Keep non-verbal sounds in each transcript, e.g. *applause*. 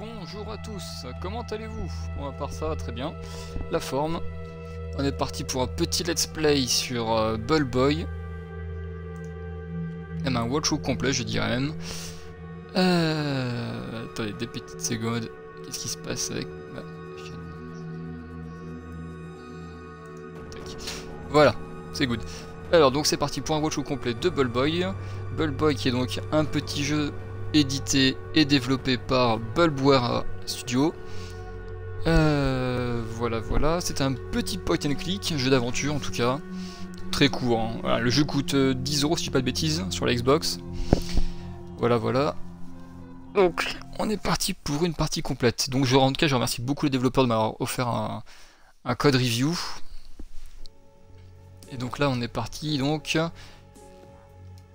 Bonjour à tous, comment allez-vous? Bon, à part ça, très bien. La forme. On est parti pour un petit let's play sur euh, Bullboy. Même un watch complet, je dirais même. Euh... Attendez, des petites secondes. Qu'est-ce qui se passe avec. Voilà, c'est good. Alors, donc c'est parti pour un watch complet de Bullboy. Bullboy qui est donc un petit jeu édité et développé par Bulbware Studio. Euh, voilà, voilà. C'est un petit point and click, jeu d'aventure en tout cas. Très court. hein. Voilà, le jeu coûte euh, 10 euros si je dis pas de bêtises sur la Xbox. Voilà, voilà. Donc, on est parti pour une partie complète. Donc, je, en tout cas, je remercie beaucoup les développeurs de m'avoir offert un, un code review. Et donc là, on est parti donc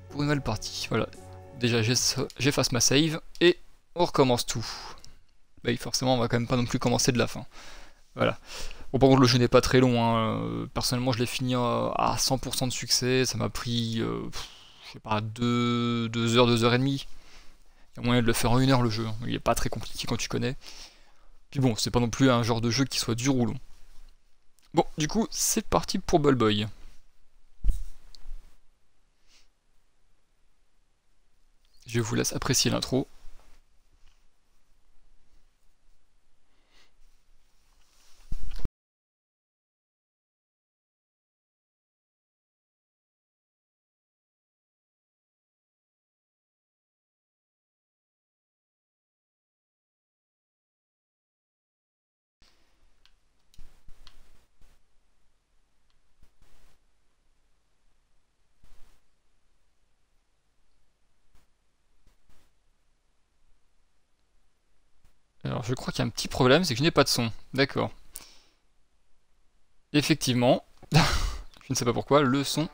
pour une nouvelle partie. Voilà. Déjà, j'eff- j'efface ma save et on recommence tout. Bah, forcément, on va quand même pas non plus commencer de la fin. Voilà. Bon, par contre, le jeu n'est pas très long. hein. Euh, Personnellement, je l'ai fini à 100% de succès. Ça m'a pris, euh, je pas, 2 deux, heures, 2 heures et demie. Il y a moyen de le faire en une heure le jeu. hein. Il est pas très compliqué quand tu connais. Puis bon, c'est pas non plus un genre de jeu qui soit dur ou long. Bon, du coup, c'est parti pour Bullboy. Je vous laisse apprécier l'intro. Je crois qu'il y a un petit problème, c'est que je n'ai pas de son. D'accord. Effectivement, *laughs* je ne sais pas pourquoi, le son...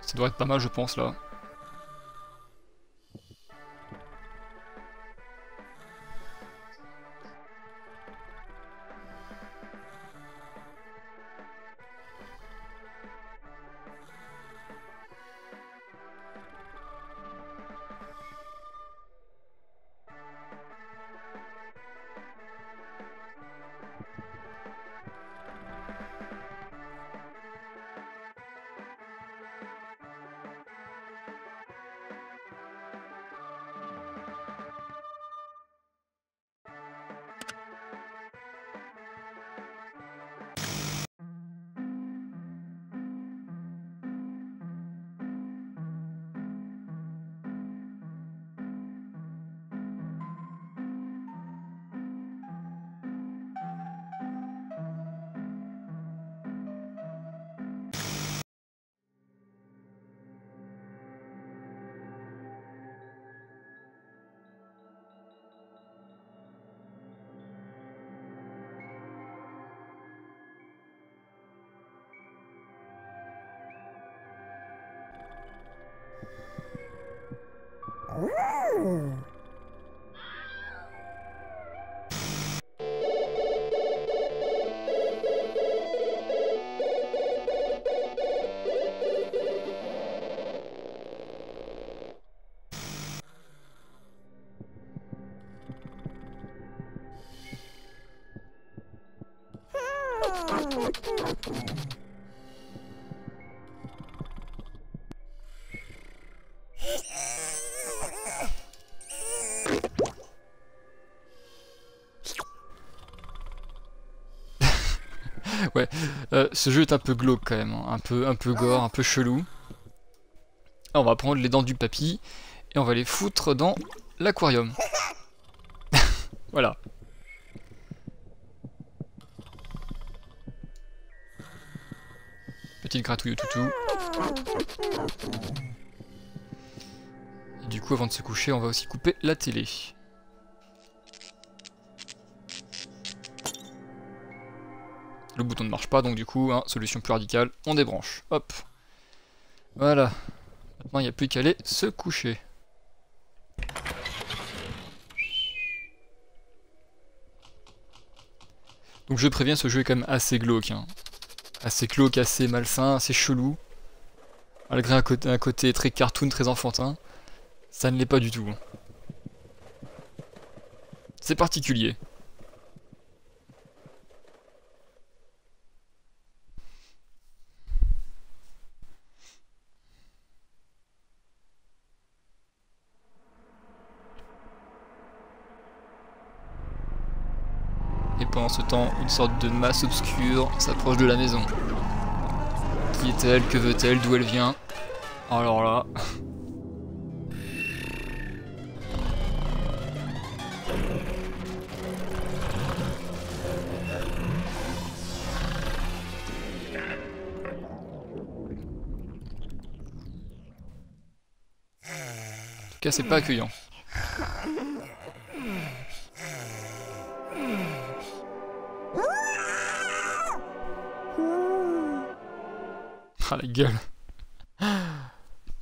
Ça doit être pas mal je pense là. Euh, ce jeu est un peu glauque quand même, hein. un peu, un peu gore, un peu chelou. Ah, on va prendre les dents du papy et on va les foutre dans l'aquarium. *laughs* voilà. Petite gratouille au toutou. Du coup, avant de se coucher, on va aussi couper la télé. Bouton ne marche pas, donc du coup, hein, solution plus radicale, on débranche. Hop. Voilà. Maintenant, il n'y a plus qu'à aller se coucher. Donc je préviens, ce jeu est quand même assez glauque. hein. assez glauque, assez malsain, assez chelou. Malgré un un côté très cartoon, très enfantin. Ça ne l'est pas du tout. C'est particulier. Ce temps, une sorte de masse obscure s'approche de la maison. Qui est-elle? Que veut-elle? D'où elle vient? Alors là... En tout cas, c'est pas accueillant. La gueule.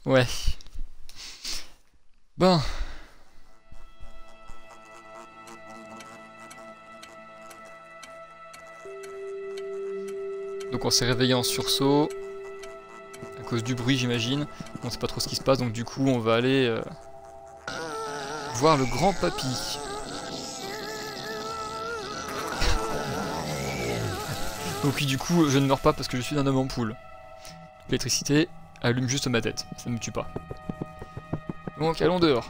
Ouais. Ben. Donc on s'est réveillé en sursaut. À cause du bruit j'imagine. On sait pas trop ce qui se passe donc du coup on va aller euh, voir le grand papy. Donc oui du coup je ne meurs pas parce que je suis un homme en poule. L'électricité allume juste ma tête, ça ne me tue pas. Donc allons dehors.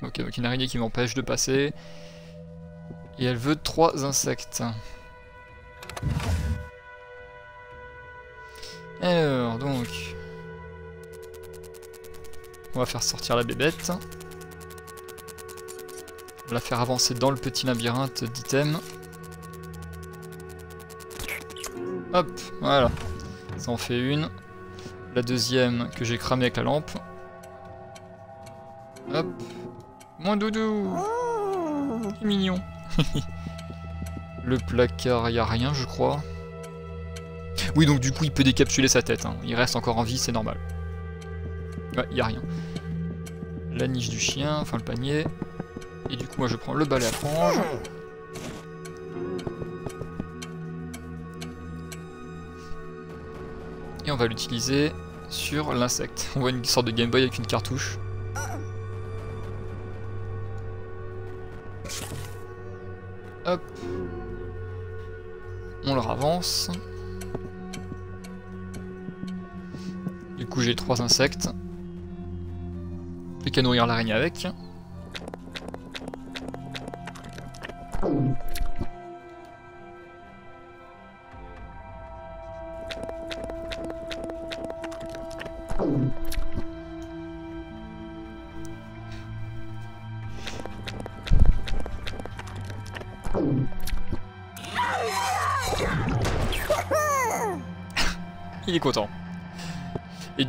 Ok, donc une araignée qui m'empêche de passer. Et elle veut trois insectes. Alors, donc... On va faire sortir la bébête. La faire avancer dans le petit labyrinthe d'items. Hop, voilà. Ça en fait une. La deuxième que j'ai cramée avec la lampe. Hop. Mon doudou mignon. *laughs* le placard, il a rien je crois. Oui, donc du coup il peut décapsuler sa tête. Hein. Il reste encore en vie, c'est normal. Ouais, il a rien. La niche du chien, enfin le panier. Et du coup moi je prends le balai à frange. Et on va l'utiliser sur l'insecte. On voit une sorte de Game Boy avec une cartouche. Hop. On le ravance. Du coup j'ai trois insectes. Plus qu'à nourrir l'araignée avec.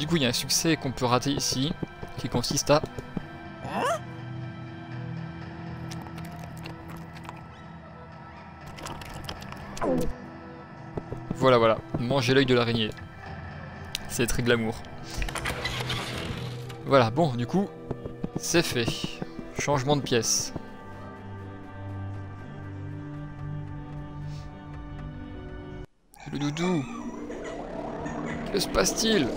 Du coup, il y a un succès qu'on peut rater ici, qui consiste à... Voilà, voilà. Manger l'œil de l'araignée. C'est très glamour. Voilà, bon, du coup, c'est fait. Changement de pièce. Le doudou Que se passe-t-il?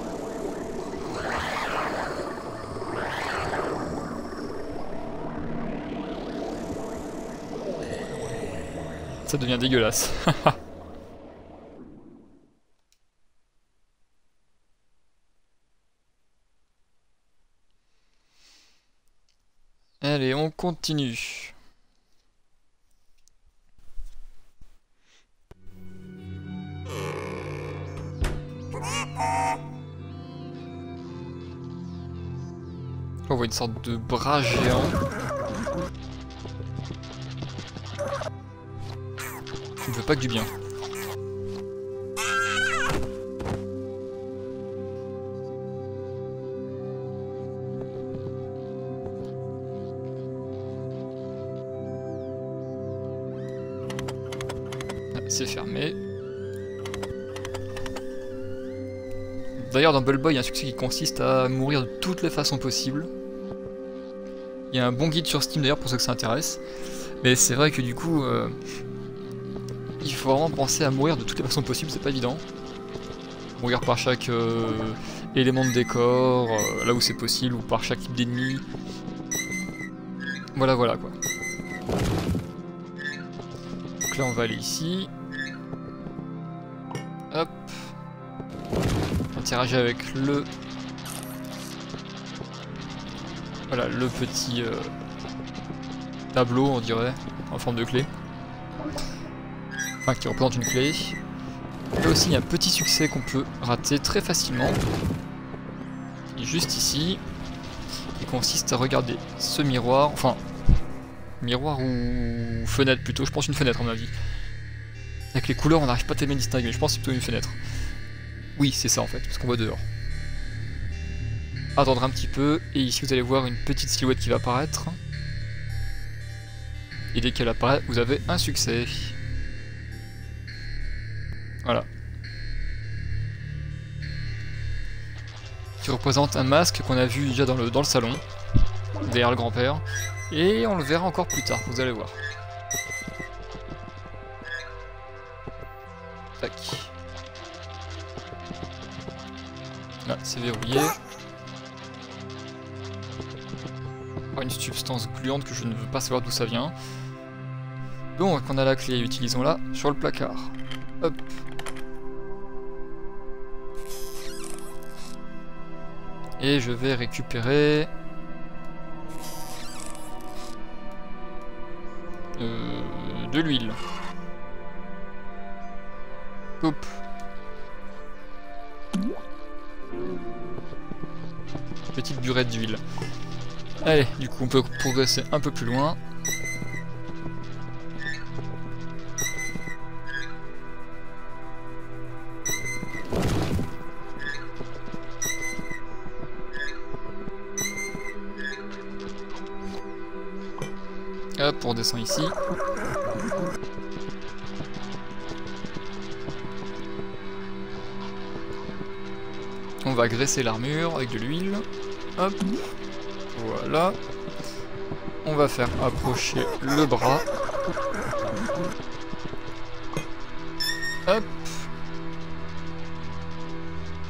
Ça devient dégueulasse. *laughs* Allez, on continue. On voit une sorte de bras géant. Veut pas que du bien. Ah, C'est fermé. D'ailleurs dans Boy, il y a un succès qui consiste à mourir de toutes les façons possibles. Il y a un bon guide sur Steam d'ailleurs pour ceux que ça intéresse. Mais c'est vrai que du coup, euh, faut vraiment penser à mourir de toutes les façons possibles, c'est pas évident. Mourir par chaque euh, élément de décor, euh, là où c'est possible, ou par chaque type d'ennemi. Voilà, voilà quoi. Donc là on va aller ici. Hop. Interagir avec le... Voilà, le petit euh, tableau on dirait, en forme de clé. Enfin qui représente une clé. Là aussi il y a un petit succès qu'on peut rater très facilement. Il est juste ici. Il consiste à regarder ce miroir, enfin miroir ou fenêtre plutôt, je pense une fenêtre à mon avis. Avec les couleurs on n'arrive pas tellement à distinguer, mais je pense que c'est plutôt une fenêtre. Oui c'est ça en fait, parce qu'on voit dehors. Attendre un petit peu, et ici vous allez voir une petite silhouette qui va apparaître. Et dès qu'elle apparaît, vous avez un succès. Un masque qu'on a vu déjà dans le, dans le salon, derrière le grand-père. Et on le verra encore plus tard, vous allez voir. Tac. Là, c'est verrouillé. une substance gluante que je ne veux pas savoir d'où ça vient. Donc, on a la clé, utilisons-la sur le placard. Et je vais récupérer... Euh, de l'huile. Petite burette d'huile. Allez, du coup on peut progresser un peu plus loin. On va graisser l'armure avec de l'huile. Hop. Voilà. On va faire approcher le bras. Hop.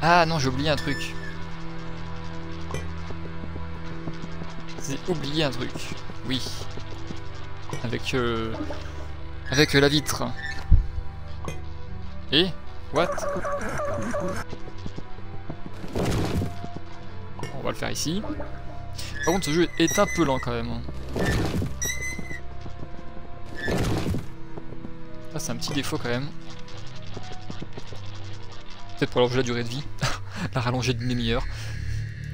Ah non, j'ai oublié un truc. J'ai oublié un truc. Oui. Avec euh, avec la vitre. Et what? On va le faire ici. Par contre, ce jeu est un peu lent quand même. Hein. Ah, c'est un petit défaut quand même. Peut-être pour allonger la durée de vie. *laughs* la rallonger d'une demi-heure.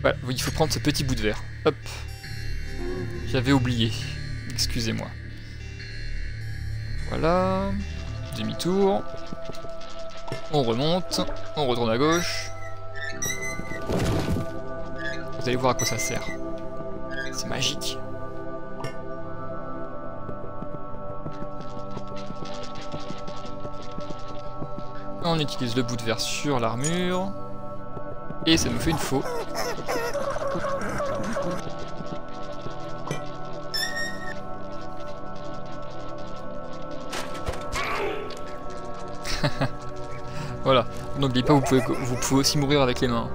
Voilà, il faut prendre ce petit bout de verre. Hop. J'avais oublié. Excusez-moi. Voilà. Demi-tour. On remonte. On retourne à gauche. Vous allez voir à quoi ça sert. C'est magique. On utilise le bout de verre sur l'armure. Et ça nous fait une faux. Voilà. N'oubliez pas, vous pouvez, vous pouvez aussi mourir avec les mains.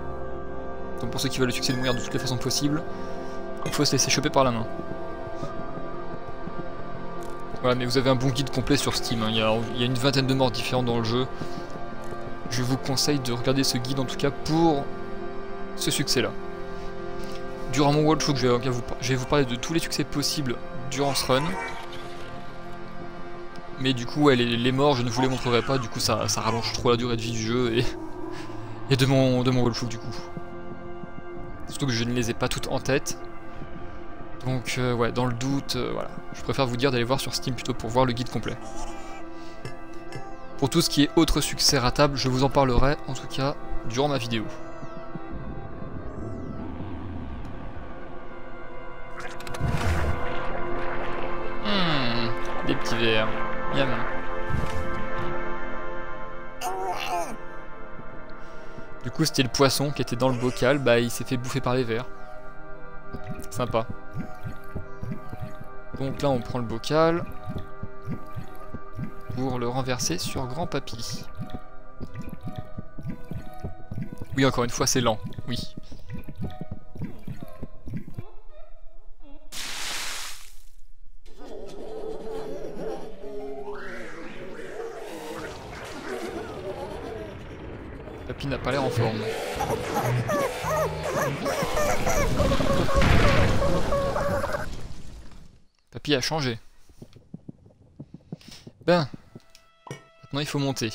Donc pour ceux qui veulent le succès de mourir de toutes les façons possibles, il faut se laisser choper par la main. Voilà, mais vous avez un bon guide complet sur Steam. Hein. Il, y a, une vingtaine de morts différentes dans le jeu. Je vous conseille de regarder ce guide en tout cas pour ce succès-là. Durant mon walkthrough, je vais, je vais vous parler de tous les succès possibles durant ce run. Mais du coup, les, morts, je ne vous les montrerai pas, du coup ça, rallonge trop la durée de vie du jeu et, et de mon, de mon du coup. Surtout que je ne les ai pas toutes en tête. Donc euh, ouais, dans le doute, euh, voilà. Je préfère vous dire d'aller voir sur Steam plutôt pour voir le guide complet. Pour tout ce qui est autre succès ratable, je vous en parlerai en tout cas durant ma vidéo. Du coup, c'était le poisson qui était dans le bocal, bah il s'est fait bouffer par les vers. Sympa. Donc là, on prend le bocal pour le renverser sur grand papy. Oui, encore une fois, c'est lent. Oui. A changé. Ben. Maintenant il faut monter.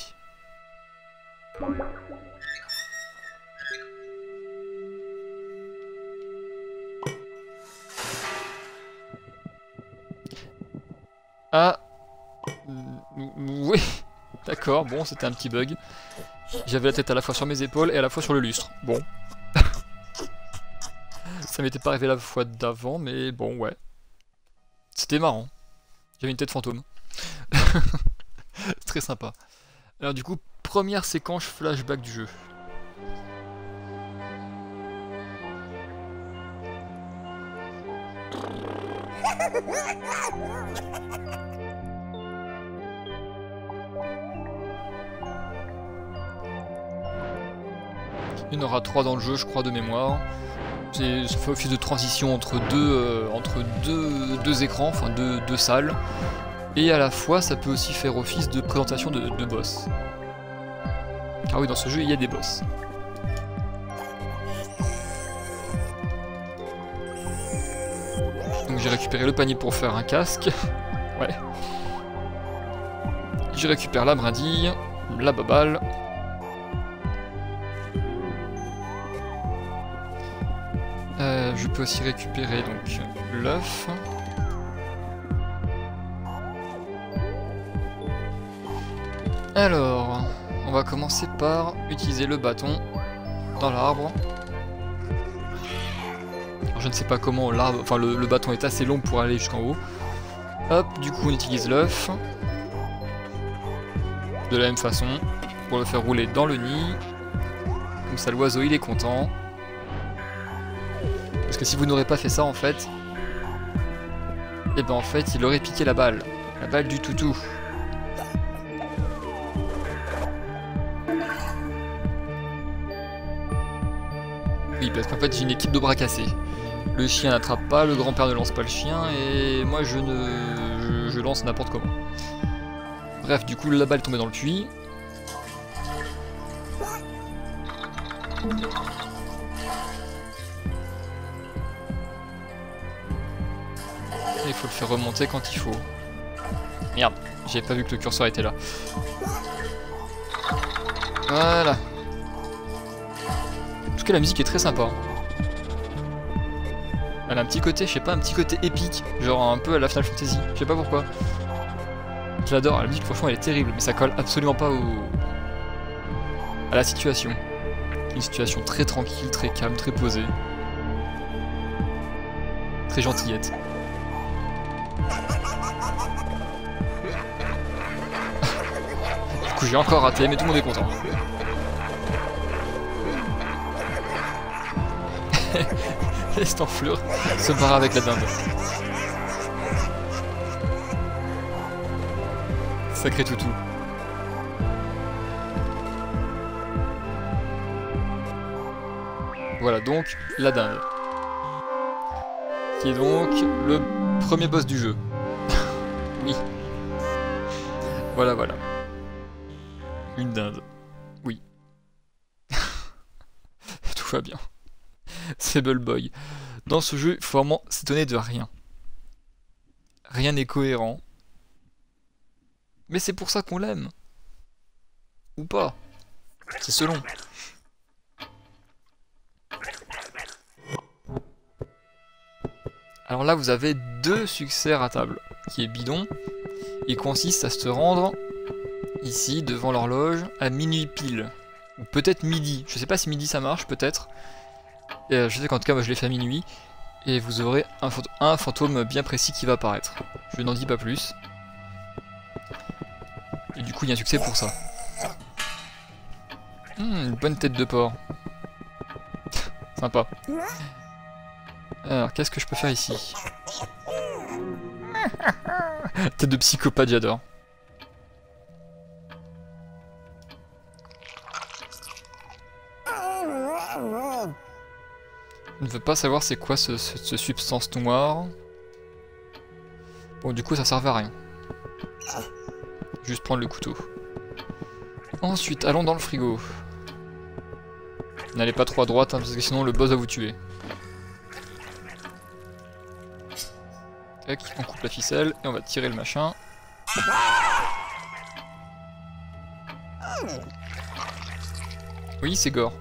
Ah. Oui. D'accord, bon, c'était un petit bug. J'avais la tête à la fois sur mes épaules et à la fois sur le lustre. Bon. *laughs* Ça m'était pas arrivé la fois d'avant, mais bon, ouais. C'était marrant. J'avais une tête fantôme. Très sympa. Alors du coup, première séquence flashback du jeu. Il y en aura trois dans le jeu, je crois, de mémoire. Ça fait office de transition entre deux, euh, entre deux, deux, écrans, enfin deux, deux, salles. Et à la fois, ça peut aussi faire office de présentation de, de boss. Ah oui, dans ce jeu, il y a des boss. Donc j'ai récupéré le panier pour faire un casque. *laughs* ouais. Je récupère la brindille, la babale, Peux aussi récupérer donc l'œuf. Alors, on va commencer par utiliser le bâton dans l'arbre. Je ne sais pas comment l'arbre, enfin le, le, bâton est assez long pour aller jusqu'en haut. Hop, du coup on utilise l'œuf. De la même façon, pour le faire rouler dans le nid. Comme ça l'oiseau il est content. Parce que si vous n'aurez pas fait ça en fait, et eh ben en fait il aurait piqué la balle. La balle du toutou. Oui, parce qu'en fait j'ai une équipe de bras cassés. Le chien n'attrape pas, le grand-père ne lance pas le chien, et moi je ne. je, lance n'importe comment. Bref, du coup la balle est tombée dans le puits. Il faut le faire remonter quand il faut. Merde, j'ai pas vu que le curseur était là. Voilà. En tout cas, la musique est très sympa. Elle a un petit côté, je sais pas, un petit côté épique, genre un peu à la Final Fantasy, je sais pas pourquoi. Je l'adore, la musique franchement elle est terrible, mais ça colle absolument pas au... à la situation. Une situation très tranquille, très calme, très posée. Très gentillette. J'ai encore raté, mais tout le monde est content. Et cette enflure se barre avec la dinde. Sacré toutou. Voilà donc la dinde. Qui est donc le premier boss du jeu. *laughs* oui. Voilà, voilà. Oui. *laughs* Tout va bien. C'est Boy. Dans ce jeu, il faut vraiment s'étonner de rien. Rien n'est cohérent. Mais c'est pour ça qu'on l'aime. Ou pas. C'est selon. Alors là, vous avez deux succès à table, qui est bidon. Il consiste à se rendre ici, devant l'horloge, à minuit pile. Ou peut-être midi. Je sais pas si midi ça marche, peut-être. Euh, je sais qu'en tout cas, moi je l'ai fait à minuit. Et vous aurez un, fantôme bien précis qui va apparaître. Je n'en dis pas plus. Et du coup, il y a un succès pour ça. Mmh, une bonne tête de porc. *laughs* Sympa. Alors, qu'est-ce que je peux faire ici? *laughs* Tête de psychopathe, j'adore. Je ne veux pas savoir c'est quoi ce, ce, substance noire. Bon, du coup, ça sert à rien. Juste prendre le couteau. Ensuite, allons dans le frigo. N'allez pas trop à droite, hein, parce que sinon le boss va vous tuer. Tac, on coupe la ficelle et on va tirer le machin. Oui, c'est gore.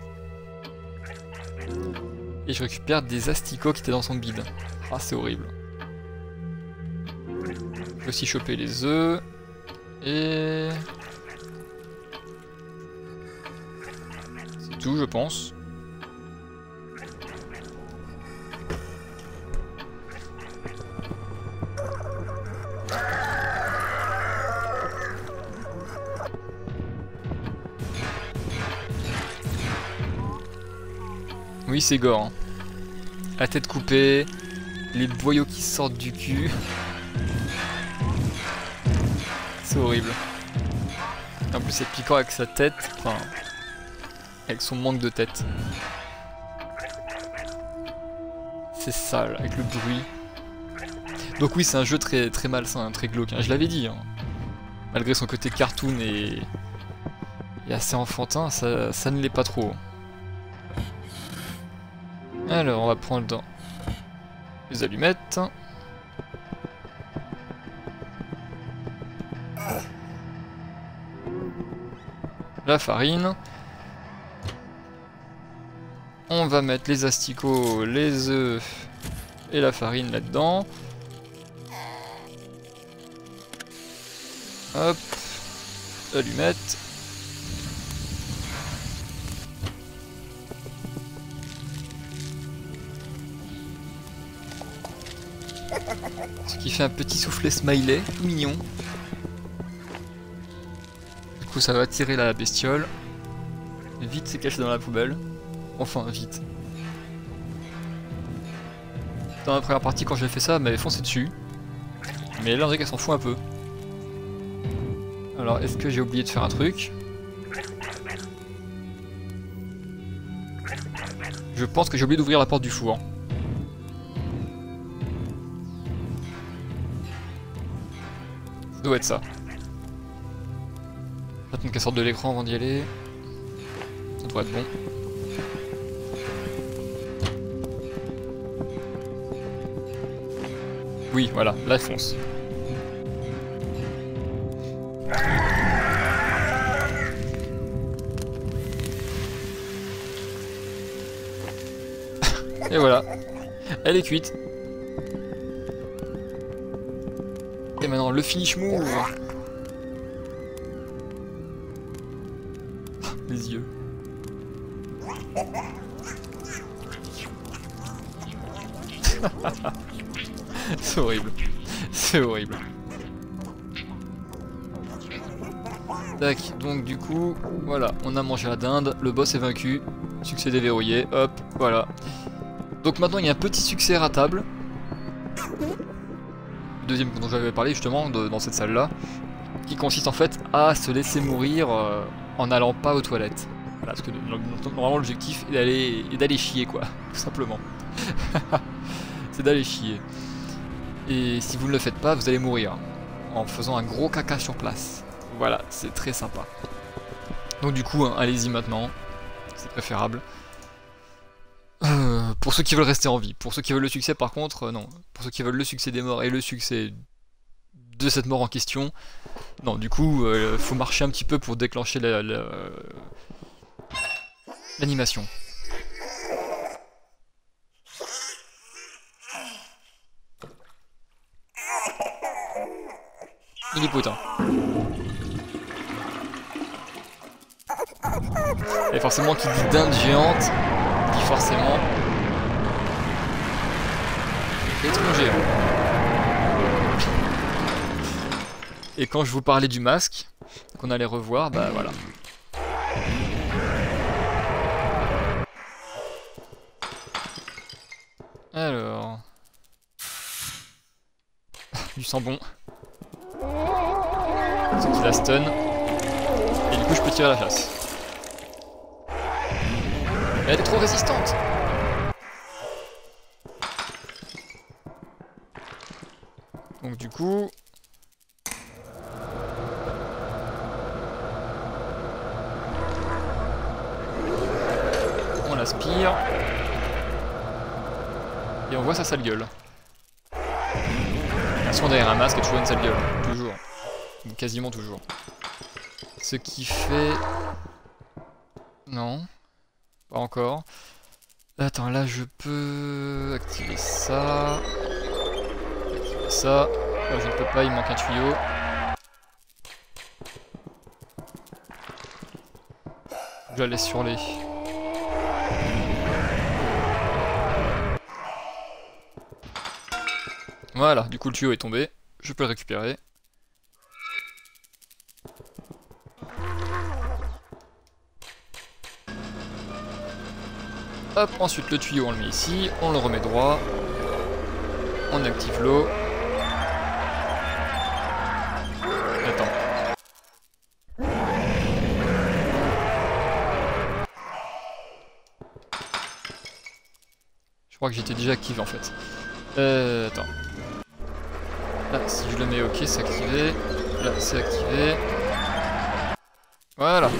Et je récupère des asticots qui étaient dans son bide. Ah, c'est horrible. Je vais aussi choper les œufs. Et... C'est tout, je pense. C'est gore. Hein. La tête coupée, les boyaux qui sortent du cul. C'est horrible. En plus, c'est piquant avec sa tête, enfin, avec son manque de tête. C'est sale, avec le bruit. Donc oui, c'est un jeu très, très malsain, très glauque. Hein. Je l'avais dit. Hein. Malgré son côté cartoon et, et assez enfantin, ça, ça ne l'est pas trop. Alors, on va prendre dans les allumettes. La farine. On va mettre les asticots, les œufs et la farine là-dedans. Hop. Allumettes. Fait un petit soufflet smiley, tout mignon. Du coup ça va tirer la bestiole. Vite c'est caché dans la poubelle. Enfin vite. Dans la première partie quand j'ai fait ça, elle m'avait foncé dessus. Mais là on dirait qu'elle s'en fout un peu. Alors est-ce que j'ai oublié de faire un truc? Je pense que j'ai oublié d'ouvrir la porte du four. Doit être ça. Attends qu'elle sorte de l'écran avant d'y aller. Ça devrait être bon. Oui, voilà, là fonce. *laughs* Et voilà, elle est cuite. Le finish move Les yeux. *laughs* C'est horrible. C'est horrible. Tac, donc du coup, voilà, on a mangé la dinde, le boss est vaincu, succès déverrouillé, hop, voilà. Donc maintenant il y a un petit succès ratable, deuxième dont j'avais parlé justement dans cette salle là, qui consiste en fait à se laisser mourir euh, en n'allant pas aux toilettes. Parce que normalement l'objectif est d'aller chier quoi, *laughs* tout simplement. *laughs* c'est d'aller chier. Et si vous ne le faites pas, vous allez mourir en faisant un gros caca sur place. Voilà, c'est très sympa. Donc du coup, hein, allez-y maintenant, c'est préférable. Pour ceux qui veulent rester en vie. Pour ceux qui veulent le succès, par contre, euh, non. Pour ceux qui veulent le succès des morts et le succès de cette mort en question, non, du coup, euh, faut marcher un petit peu pour déclencher l'animation. Il est potin. Et forcément, qui dit dinde géante, dit forcément Et quand je vous parlais du masque, qu'on allait revoir, bah voilà. Alors... du sang bon. Ce qui la stun. Et du coup, je peux tirer la chasse. Mais elle est trop résistante Donc du coup... On l'aspire. Et on voit sa sale gueule. Attention derrière un masque, toujours une sale gueule. Toujours. Quasiment toujours. Ce qui fait... Non. Pas encore. Attends, là je peux activer ça. Ça. Je ne peux pas, il manque un tuyau. Je la laisse sur les. Voilà, du coup le tuyau est tombé. Je peux le récupérer. Hop, ensuite le tuyau on le met ici, on le remet droit. On active l'eau. Je crois que j'étais déjà activé en fait. Euh, attends. Là, si je le mets OK, c'est activé. Là, c'est activé. Voilà.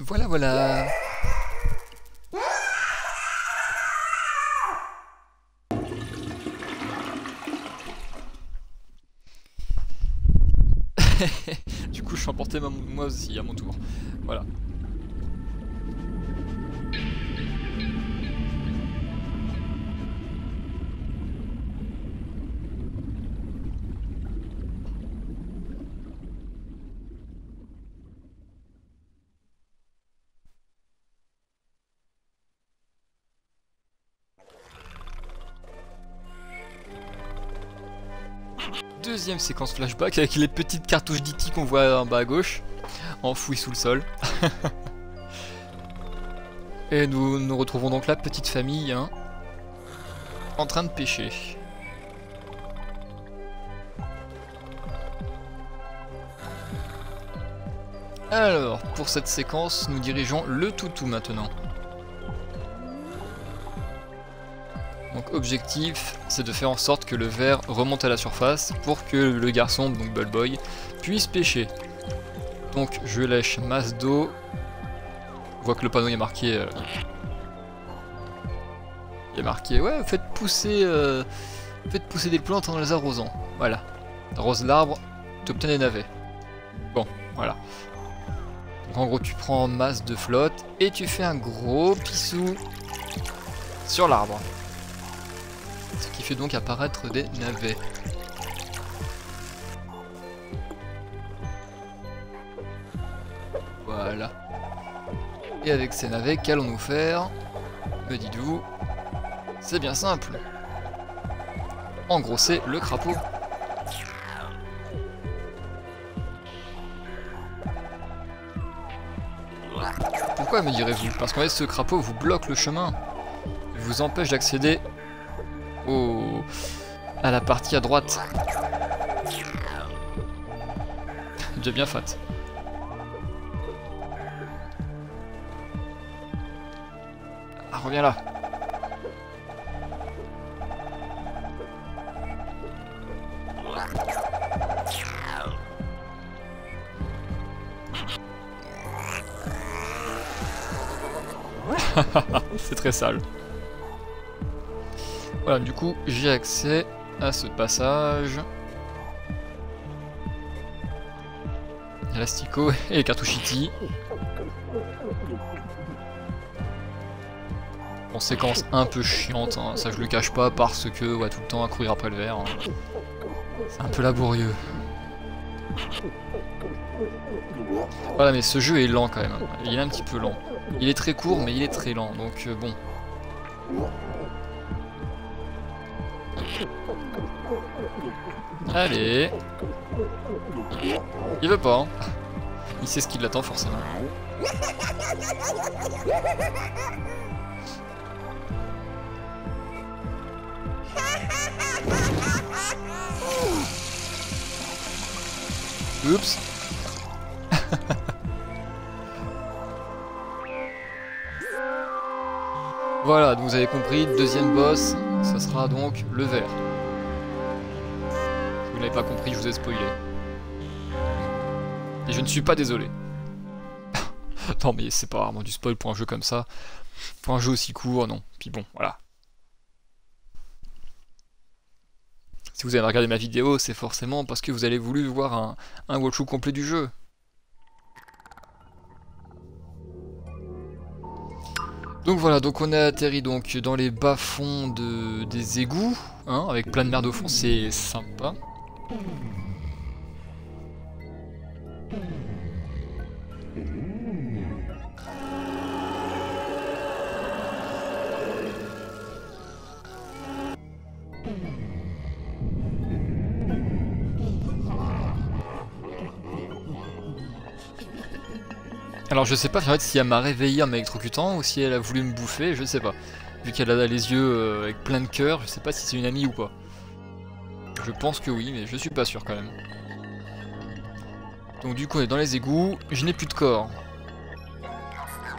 Voilà, voilà. *laughs* du coup, je suis emporté moi aussi à mon tour. Voilà. Deuxième séquence flashback avec les petites cartouches d'IT qu'on voit en bas à gauche, enfouies sous le sol. *laughs* Et nous nous retrouvons donc la petite famille hein, en train de pêcher. Alors, pour cette séquence, nous dirigeons le toutou maintenant. Donc objectif, c'est de faire en sorte que le verre remonte à la surface pour que le garçon, donc Bullboy, puisse pêcher. Donc je lèche masse d'eau. On voit que le panneau est marqué... Euh, il est marqué, ouais, faites pousser, euh, faites pousser des plantes en les arrosant. Voilà. Arrose l'arbre, tu obtiens des navets. Bon, voilà. Donc en gros, tu prends masse de flotte et tu fais un gros pissou sur l'arbre fait donc apparaître des navets. Voilà. Et avec ces navets, qu'allons-nous faire? Me dites-vous C'est bien simple. Engrosser le crapaud. Pourquoi me direz-vous? Parce qu'en fait ce crapaud vous bloque le chemin. Vous empêche d'accéder. À la partie à droite. Déjà bien fat. Ah, reviens là. *laughs* C'est très sale. Voilà, du coup, j'ai accès à ce passage. Elastico *laughs* et. Bon, séquence un peu chiante, hein, ça je le cache pas, parce que ouais, tout le temps à courir après le verre. Hein. C'est un peu laborieux. Voilà, mais ce jeu est lent quand même. Il est un petit peu lent. Il est très court, mais il est très lent, donc euh, bon. Allez. Il veut pas. Hein. Il sait ce qui l'attend forcément. Oups. *laughs* voilà, donc vous avez compris, deuxième boss, ça sera donc le vert. Compris, je vous ai spoilé. Et je ne suis pas désolé. *laughs* non mais c'est pas vraiment du spoil pour un jeu comme ça. Pour un jeu aussi court, non. Puis bon, voilà. Si vous avez regardé ma vidéo, c'est forcément parce que vous avez voulu voir un, un walkthrough complet du jeu. Donc voilà, donc on a atterri donc dans les bas-fonds de, des égouts, hein, avec plein de merde au fond, c'est sympa. Alors je sais pas en fait, si elle m'a réveillé en m'électrocutant ou si elle a voulu me bouffer, je sais pas. Vu qu'elle a les yeux euh, avec plein de cœur, je sais pas si c'est une amie ou pas. Je pense que oui, mais je suis pas sûr quand même. Donc du coup on est dans les égouts, je n'ai plus de corps.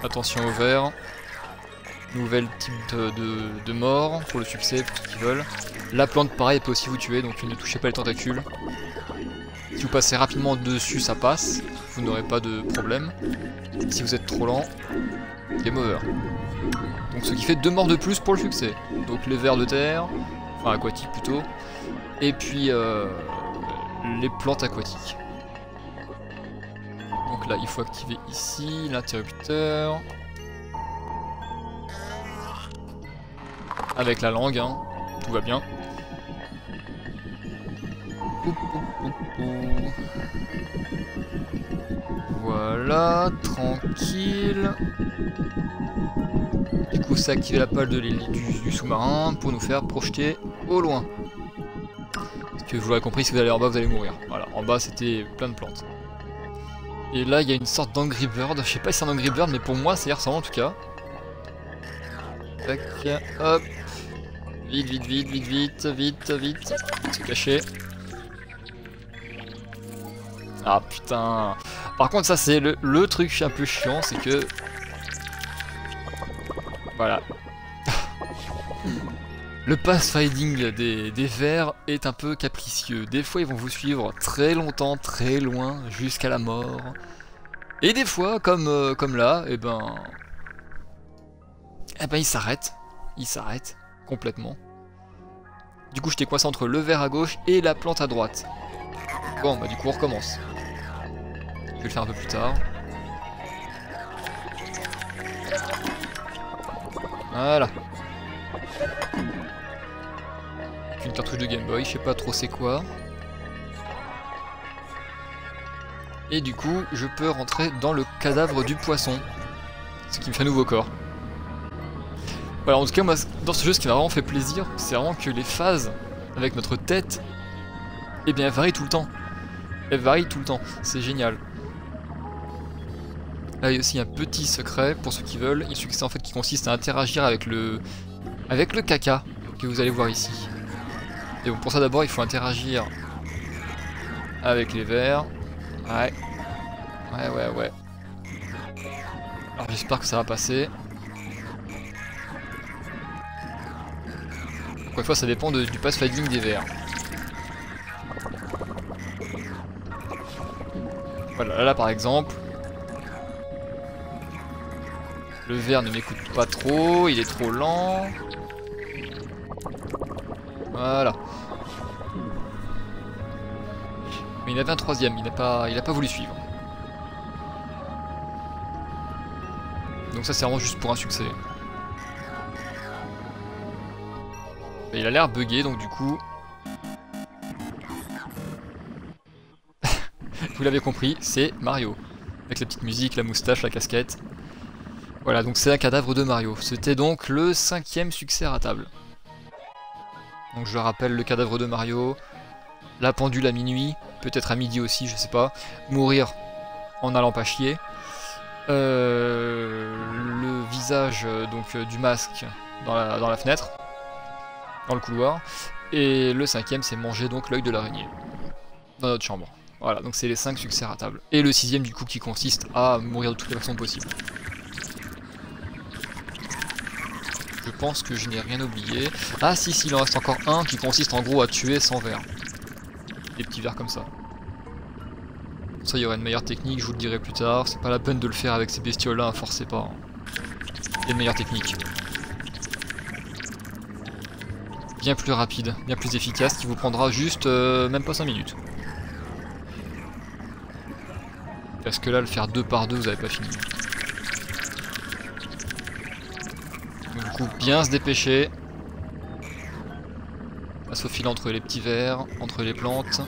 Attention au vert. Nouvelle type de, mort pour le succès, pour ceux qui veulent. La plante pareil peut aussi vous tuer, donc ne touchez pas les tentacules. Si vous passez rapidement dessus, ça passe. Vous n'aurez pas de problème. Si vous êtes trop lent, game over. Donc ce qui fait deux morts de plus pour le succès. Donc les vers de terre, enfin aquatiques plutôt, et puis euh, les plantes aquatiques. Donc là, il faut activer ici l'interrupteur. Avec la langue, hein. tout va bien. Voilà, tranquille. Du coup, ça active la pale du, sous-marin pour nous faire projeter au loin. Que vous l'avez compris, si vous allez en bas, vous allez mourir. Voilà, en bas, c'était plein de plantes. Et là, il y a une sorte d'Angry Bird. Je sais pas si c'est un Angry Bird, mais pour moi, ça y ressemble en tout cas. Tac, hop. Vite, vite, vite, vite, vite, vite, vite. Se cacher. Ah putain. Par contre ça c'est le, le, truc un peu chiant, c'est que... Voilà. Le pathfinding des, des vers est un peu capricieux. Des fois ils vont vous suivre très longtemps, très loin, jusqu'à la mort. Et des fois, comme, euh, comme là, et eh ben... Eh ben ils s'arrêtent. Ils s'arrêtent complètement. Du coup, j'étais coincé entre le verre à gauche et la plante à droite. Bon, bah du coup, on recommence. Je vais le faire un peu plus tard. Voilà. Une cartouche de Game Boy, je sais pas trop c'est quoi. Et du coup, je peux rentrer dans le cadavre du poisson. Ce qui me fait un nouveau corps. Voilà, en tout cas, moi, dans ce jeu, ce qui m'a vraiment fait plaisir, c'est vraiment que les phases avec notre tête, eh bien, elles varient tout le temps. Elles varient tout le temps. C'est génial. Là, il y a aussi un petit secret pour ceux qui veulent. Il succès en fait qui consiste à interagir avec le avec le caca que vous allez voir ici. Pour ça d'abord, il faut interagir avec les vers. Ouais. Ouais, ouais, ouais. Alors j'espère que ça va passer. Encore une fois, ça dépend du pass fading des vers. Voilà, là par exemple, le verre ne m'écoute pas trop, il est trop lent. Voilà. Il avait un troisième, il n'a pas, pas voulu suivre. Donc ça c'est vraiment juste pour un succès. il a l'air bugué donc du coup... *laughs* Vous l'avez compris, c'est Mario. Avec la petite musique, la moustache, la casquette. Voilà, donc c'est un cadavre de Mario. C'était donc le cinquième succès à table. Donc je rappelle le cadavre de Mario, la pendule à minuit, peut-être à midi aussi, je sais pas. Mourir en allant pas chier. Euh, le visage euh, donc euh, du masque dans la, fenêtre, dans le couloir. Et le cinquième, c'est manger donc l'œil de l'araignée dans notre chambre. Voilà, donc c'est les 5 succès ratables. Et le sixième du coup qui consiste à mourir de toutes les façons possibles. Je pense que je n'ai rien oublié. Ah si, si, il en reste encore un qui consiste en gros à tuer sans verre. Des petits verres comme ça. Ça, y aurait une meilleure technique, je vous le dirai plus tard. C'est pas la peine de le faire avec ces bestioles-là, forcez pas. Il y a une meilleure technique. Bien plus rapide, bien plus efficace, qui vous prendra juste euh, même pas 5 minutes. Parce que là, le faire deux par deux, vous avez pas fini. du coup, bien se dépêcher. Se faufiler entre les petits vers, entre les plantes.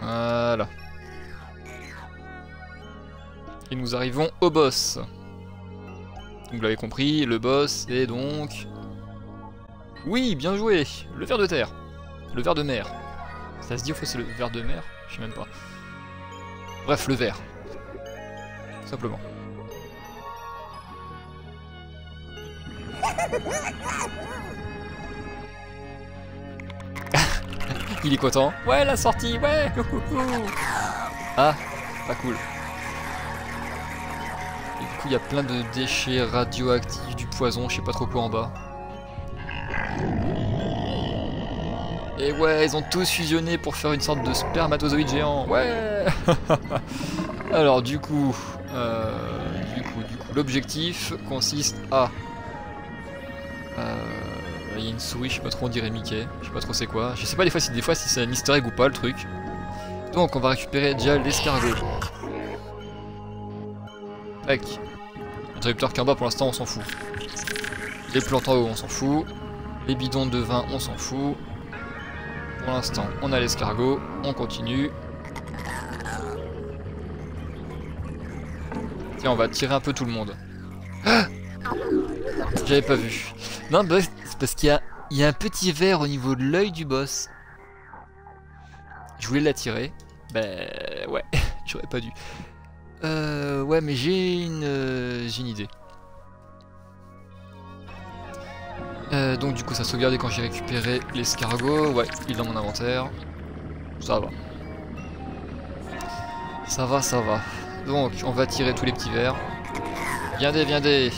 Voilà. Et nous arrivons au boss. Vous l'avez compris, le boss est donc... Oui, bien joué Le ver de terre. Le ver de mer. Ça se dit au fait c'est le ver de mer? Je sais même pas. Bref, le ver. Simplement. *laughs* Il est content. Ouais, la sortie, ouais Ah, pas cool. Et du coup, il y a plein de déchets radioactifs, du poison, je sais pas trop quoi en bas. Et ouais, ils ont tous fusionné pour faire une sorte de spermatozoïde géant. Ouais *laughs* Alors du coup, euh, du coup, du coup, l'objectif consiste à... Euh, il y a une souris, je sais pas trop, on dirait Mickey. Je sais pas trop c'est quoi. Je sais pas des fois si des fois si c'est un easter egg ou pas le truc. Donc on va récupérer déjà l'escargot. Tac. L'interrupteur qui est en bas pour l'instant on s'en fout. Les plantes en haut on s'en fout. Les bidons de vin on s'en fout. Pour l'instant on a l'escargot. On continue. Tiens on va tirer un peu tout le monde. J'avais pas vu. Non bah, c'est parce qu'il y a, un petit verre au niveau de l'œil du boss. Je voulais l'attirer. Ben ouais, *laughs* j'aurais pas dû. Euh, ouais, mais j'ai une, euh, une idée. Euh, donc du coup, ça sauvegardé quand j'ai récupéré l'escargot. Ouais, il est dans mon inventaire. Ça va. Ça va, ça va. Donc, on va tirer tous les petits verres. Viendez, viendez.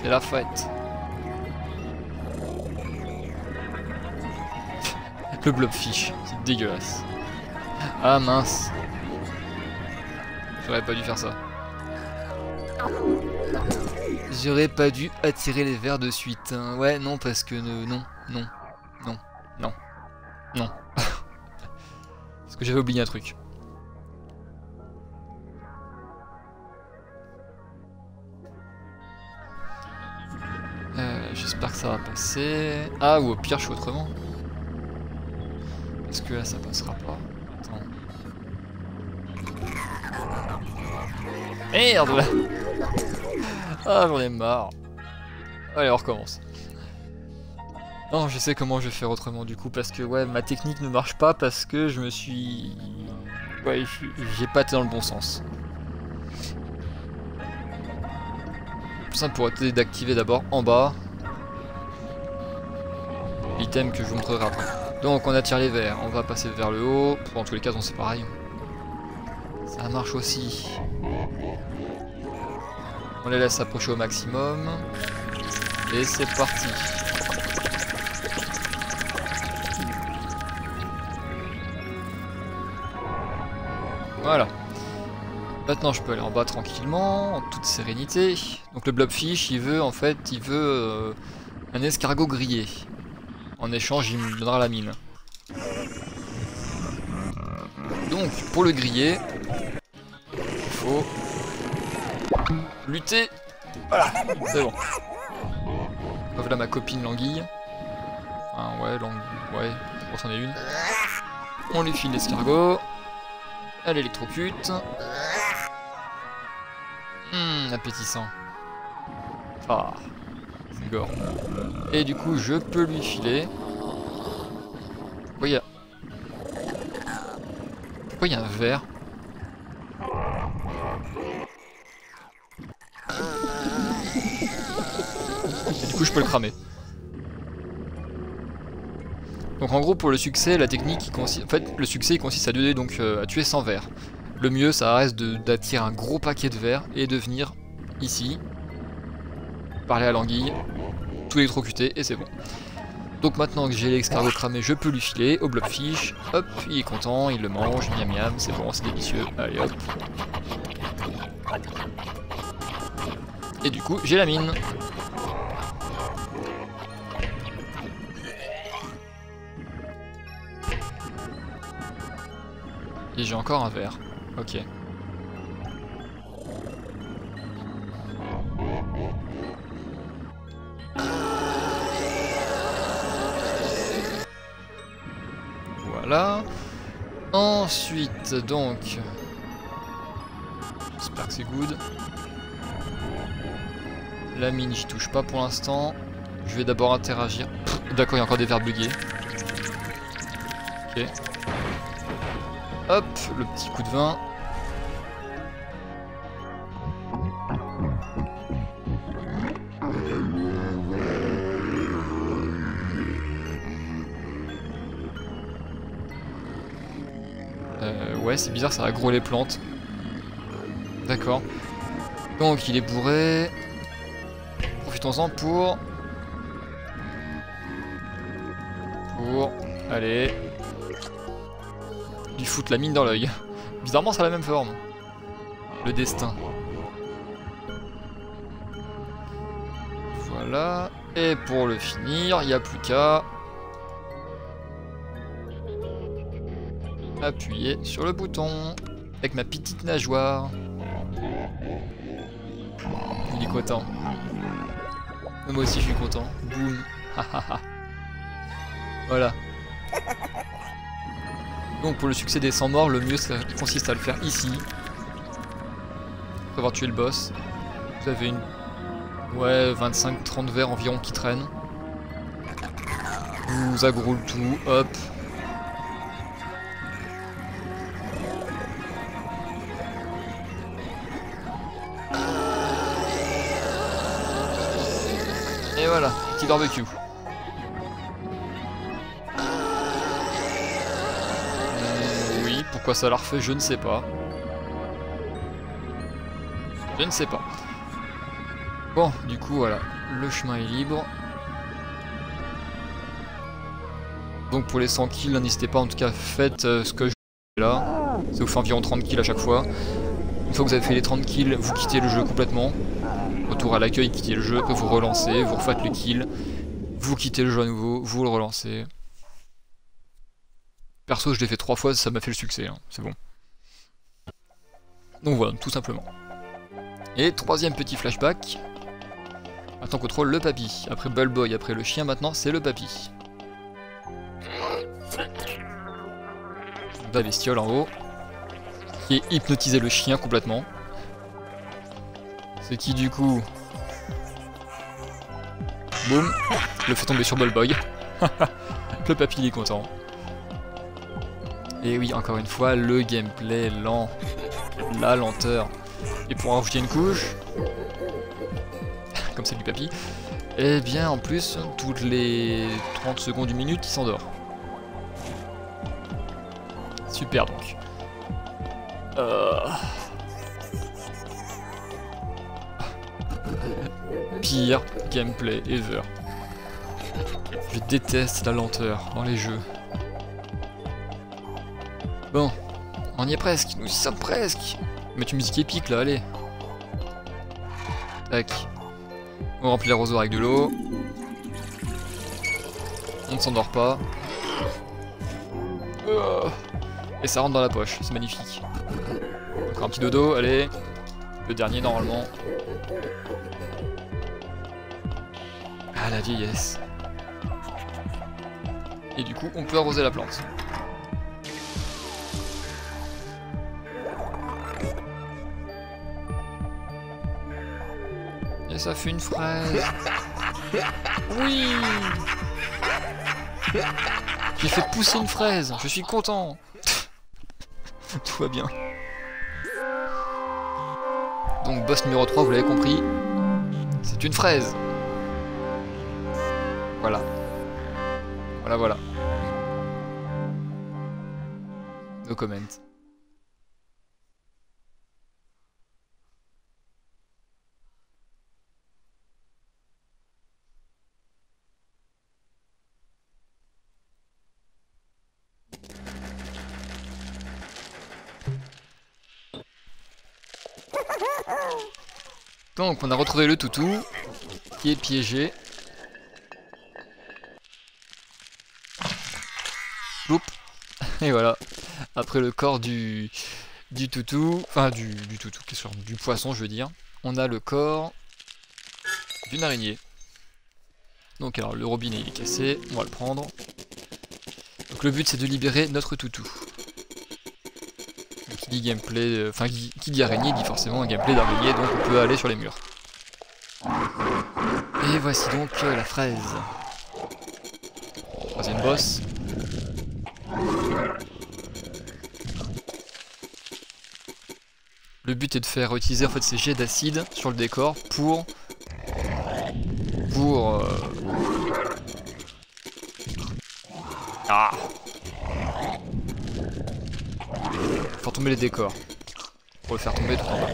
C'est la fête. Le blobfish, c'est dégueulasse. Ah mince. J'aurais pas dû faire ça. J'aurais pas dû attirer les verres de suite. Hein. Ouais, non, parce que non, non, non, non, non. *laughs* parce que j'avais oublié un truc. Euh, J'espère que ça va passer. Ah, ou au pire, je suis autrement. Là, ça passera pas. Merde *laughs* Ah, j'en ai marre. Allez, on recommence. Non, je sais comment je vais faire autrement du coup, parce que ouais, ma technique ne marche pas parce que je me suis... Ouais, j'ai pas été dans le bon sens. Simple pour être d'activer d'abord en bas. L'item que je vous montrerai après. Donc on attire les verres, on va passer vers le haut. Dans tous les cas, c'est pareil. Ça marche aussi. On les laisse approcher au maximum. Et c'est parti. Voilà. Maintenant je peux aller en bas tranquillement, en toute sérénité. Donc le blobfish, il veut en fait, il veut euh, un escargot grillé. En échange, il me donnera la mine. Donc, pour le griller, il faut lutter. Voilà, c'est bon. Voilà ma copine l'anguille. Enfin, ouais, l'anguille, ouais, on s'en est une. On lui file l'escargot. Elle électrocute. Hum, appétissant. Ah, Et du coup, je peux lui filer. Pourquoi il y a... Pourquoi il y a un verre? Et du coup, je peux le cramer. Donc en gros, pour le succès, la technique, consiste... en fait, le succès consiste à donc euh, à tuer 100 verres. Le mieux, ça reste d'attirer un gros paquet de verres et de venir ici, parler à l'anguille, tout électrocuter et c'est bon. Donc maintenant que j'ai l'excargot cramé, je peux lui filer au blobfish. Hop, il est content, il le mange, miam miam, c'est bon, c'est délicieux. Allez hop. Et du coup, j'ai la mine. Et j'ai encore un verre. Ok. Ensuite, donc... J'espère que c'est good. La mine, j'y touche pas pour l'instant. Je vais d'abord interagir. D'accord, il y a encore des verres buggés. Ok. Hop, le petit coup de vin. C'est bizarre, ça aggro les plantes. D'accord. Donc, il est bourré. Profitons-en pour... Pour... Allez. Lui foutre la mine dans l'œil. Bizarrement, ça a la même forme. Le destin. Voilà. Et pour le finir, il n'y a plus qu'à... appuyer sur le bouton avec ma petite nageoire. Il est content. Moi aussi je suis content. Boum. voilà. Donc pour le succès des 100 morts, le mieux ça consiste à le faire ici. Après avoir tué le boss. Vous avez une... Ouais, 25-30 verres environ qui traînent. Vous aggro le tout, hop, barbecue. Oui, pourquoi ça l'a refait, je ne sais pas. Je ne sais pas. Bon, du coup, voilà, le chemin est libre. Donc pour les 100 kills, n'hésitez pas, en tout cas, faites euh, ce que je fais là. Ça vous fait environ 30 kills à chaque fois. Une fois que vous avez fait les 30 kills, vous quittez le jeu complètement. Retour à l'accueil, quittez le jeu, après vous relancez, vous refaites le kill, vous quittez le jeu à nouveau, vous le relancez. Perso, je l'ai fait trois fois, ça m'a fait le succès, hein, c'est bon. Donc voilà, tout simplement. Et troisième petit flashback. Maintenant qu'on contrôle le papy. Après Bullboy, après le chien, maintenant c'est le papy. La bestiole en haut. Qui est le chien complètement. C'est qui du coup Boum Le fait tomber sur Ballboy. *laughs* le papy il est content. Et oui, encore une fois, le gameplay lent. La lenteur. Et pour en rajouter une couche, *laughs* comme c'est du papy, eh bien en plus, toutes les 30 secondes, une minute, il s'endort. Super donc. Euh... Pire gameplay ever. Je déteste la lenteur dans les jeux. Bon, on y est presque, nous sommes presque. Mettre une musique épique là, allez. Tac. On remplit l'arrosoir avec de l'eau. On ne s'endort pas. Et ça rentre dans la poche, c'est magnifique. Encore un petit dodo, allez. Le dernier normalement. Ah la vieillesse. Et du coup, on peut arroser la plante. ça fait une fraise. Oui J'ai fait pousser une fraise, je suis content. *laughs* Tout va bien. Donc boss numéro 3, vous l'avez compris, c'est une fraise. Voilà. Voilà, voilà. No comment. Donc on a retrouvé le toutou qui est piégé. Et voilà. Après le corps du, du toutou, enfin du, toutou, que du poisson je veux dire, on a le corps d'une araignée. Donc alors le robinet est cassé, on va le prendre. Donc le but c'est de libérer notre toutou. Qui dit gameplay, euh, enfin qui, dit araignée dit forcément un gameplay d'araignée, donc on peut aller sur les murs. Et voici donc euh, la fraise. Troisième boss. Le but est de faire utiliser en fait ces jets d'acide sur le décor pour pour euh... ah faire tomber les décors pour le faire tomber tout en bas.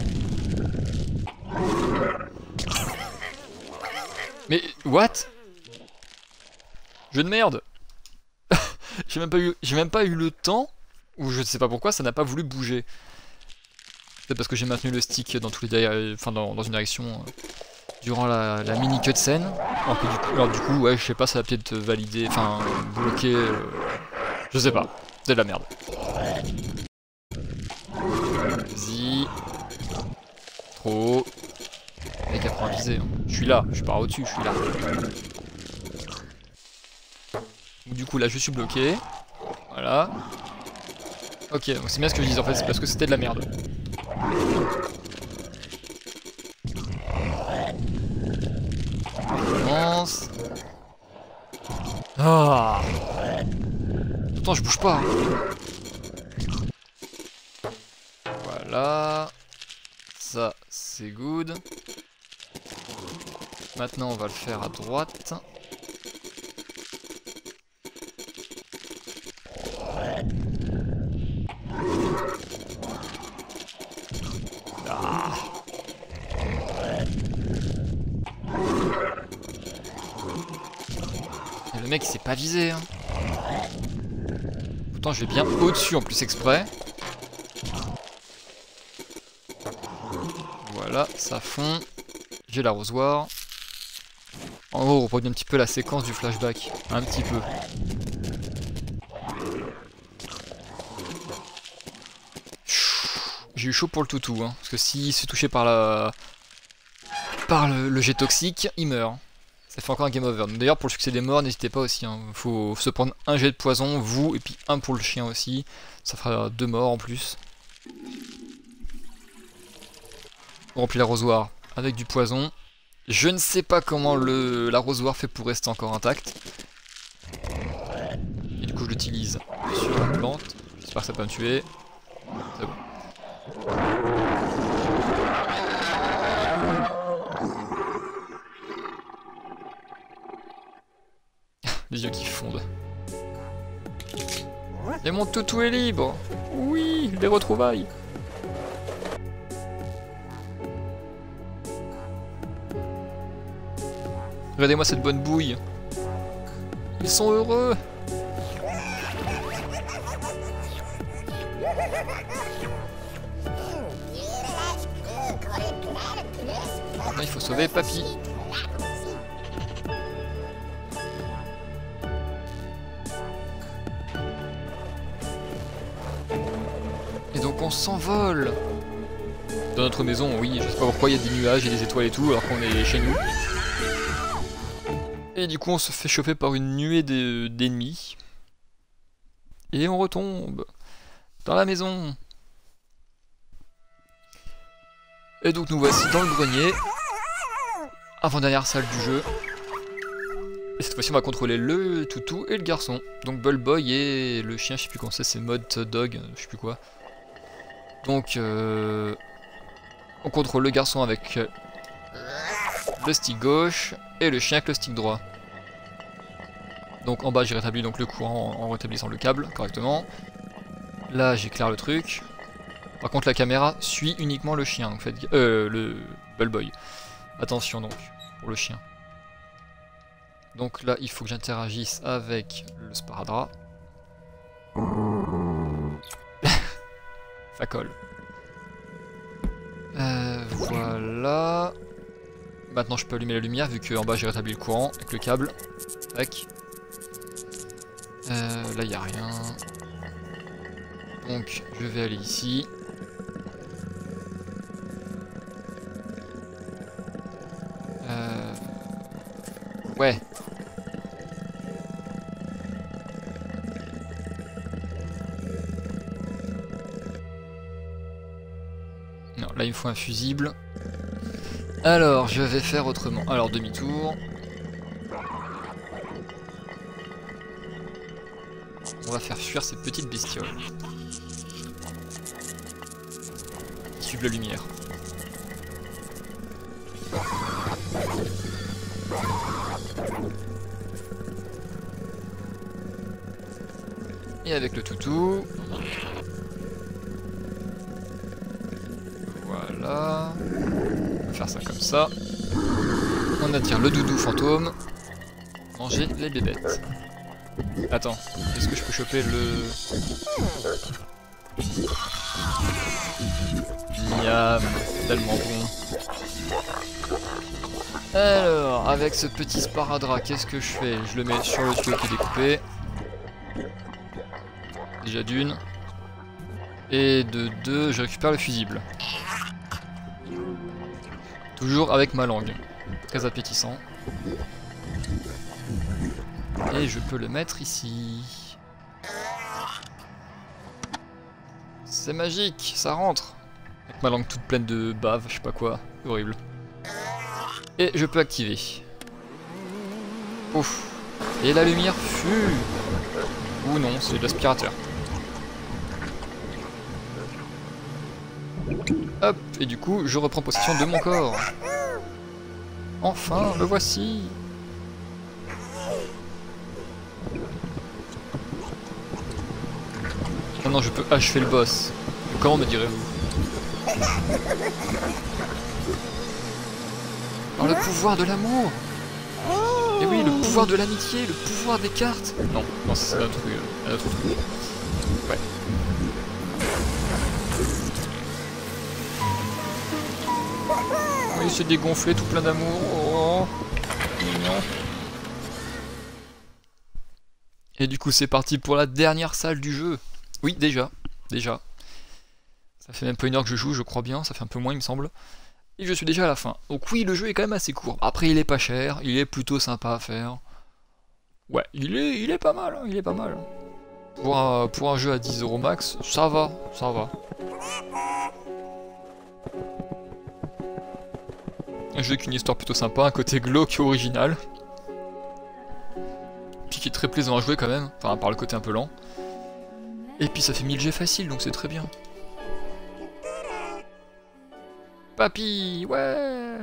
Mais what? Jeu de merde *laughs* J'ai même pas eu même pas eu le temps ou je sais pas pourquoi ça n'a pas voulu bouger. Peut-être parce que j'ai maintenu le stick dans tous les enfin dans, une direction euh, durant la, mini cutscene. Alors, du coup, alors du coup, ouais, je sais pas, ça va peut-être valider, enfin bloquer. Euh, je sais pas. C'est de la merde. Trop. Apprend à viser. Hein. Je suis là, je suis au-dessus, je suis là. Du coup là je suis bloqué. Voilà. Ok, donc c'est bien ce que je disais en fait, c'est parce que c'était de la merde. commence. Ah Pourtant je bouge pas. Voilà. C'est good. Maintenant, on va le faire à droite. le mec il s'est pas visé. Hein. Pourtant je vais bien au-dessus en plus exprès. Ça fond. J'ai l'arrosoir. En gros, on reproduit un petit peu la séquence du flashback. Un petit peu. J'ai eu chaud pour le toutou, hein, parce que s'il se touché par la... par le jet toxique, il meurt ça fait encore un game over. D'ailleurs, pour le succès des morts, n'hésitez pas aussi. Hein. Faut se prendre un jet de poison, vous, et puis un pour le chien aussi. Ça fera deux morts en plus. On remplit l'arrosoir avec du poison. Je ne sais pas comment l'arrosoir fait pour rester encore intact. Et du coup, je l'utilise sur la plante. J'espère que ça peut me tuer. C'est bon. *laughs* Les yeux qui fondent. Et mon toutou est libre Oui, les retrouvailles Regardez-moi cette bonne bouille. Ils sont heureux. Il faut sauver Papy. On s'envole. Dans notre maison, oui, je sais pas pourquoi il y a des nuages et des étoiles et tout, alors qu'on est chez nous. Et du coup, on se fait chauffer par une nuée d'ennemis. Et on retombe dans la maison. Et donc nous voici dans le grenier. avant-dernière salle du jeu. Et cette fois-ci, on va contrôler le toutou et le garçon. Donc Bullboy et le chien, je sais plus comment c'est, c'est mode dog, je sais plus quoi. Donc, euh, on contrôle le garçon avec le stick gauche et le chien avec le stick droit. Donc en bas, j'ai rétabli donc le courant en rétablissant le câble correctement. Là, j'éclaire le truc. Par contre, la caméra suit uniquement le chien, en fait, euh, le Bullboy. Attention donc, pour le chien. Donc là, il faut que j'interagisse avec le sparadrap. *laughs* Ça colle. Euh, voilà. Maintenant, je peux allumer la lumière vu qu'en bas, j'ai rétabli le courant avec le câble. Tac. Euh, là, il a rien. Donc, je vais aller ici. Euh... Ouais. Non, là il me faut un fusible. Alors, je vais faire autrement. Alors, demi-tour. On va faire fuir ces petites bestioles. Suivre la lumière. Et avec le toutou. Voilà. Faire ça comme ça. On attire le doudou fantôme. Manger les bébêtes. Attends, est-ce que je peux choper le... Miam, tellement bon. Alors, avec ce petit sparadrap, qu'est-ce que je fais? Je le mets sur le tuyau qui est découpé. Déjà d'une. Et de deux, je récupère le fusible. Toujours avec ma langue. Très appétissant. Et je peux le mettre ici. C'est magique, ça rentre. Avec ma langue toute pleine de bave, je sais pas quoi. Horrible. Et je peux activer. Ouf. Et la lumière fut. Ou non, c'est l'aspirateur. Hop, et du coup, je reprends possession de mon corps. Enfin, le voici. Maintenant, je peux achever le boss. Comment me direz-vous? Par le pouvoir de l'amour Et oui, le pouvoir de l'amitié, le pouvoir des cartes Non, non, c'est un truc, un autre truc. Ouais. C'est dégonflé, tout plein d'amour. Oh, mignon. Et du coup, c'est parti pour la dernière salle du jeu. Oui, déjà, déjà. Ça fait même pas une heure que je joue, je crois bien, ça fait un peu moins, il me semble. Et je suis déjà à la fin. Donc oui, le jeu est quand même assez court. Après, il est pas cher, il est plutôt sympa à faire. Ouais, il est, il est pas mal, hein, il est pas mal. Pour un, pour un jeu à 10€ max, ça va, ça va. Un jeu avec une histoire plutôt sympa, un côté glauque et original. Puis qui est très plaisant à jouer quand même, enfin par le côté un peu lent. Et puis ça fait 1000 G facile, donc c'est très bien. Papy, ouais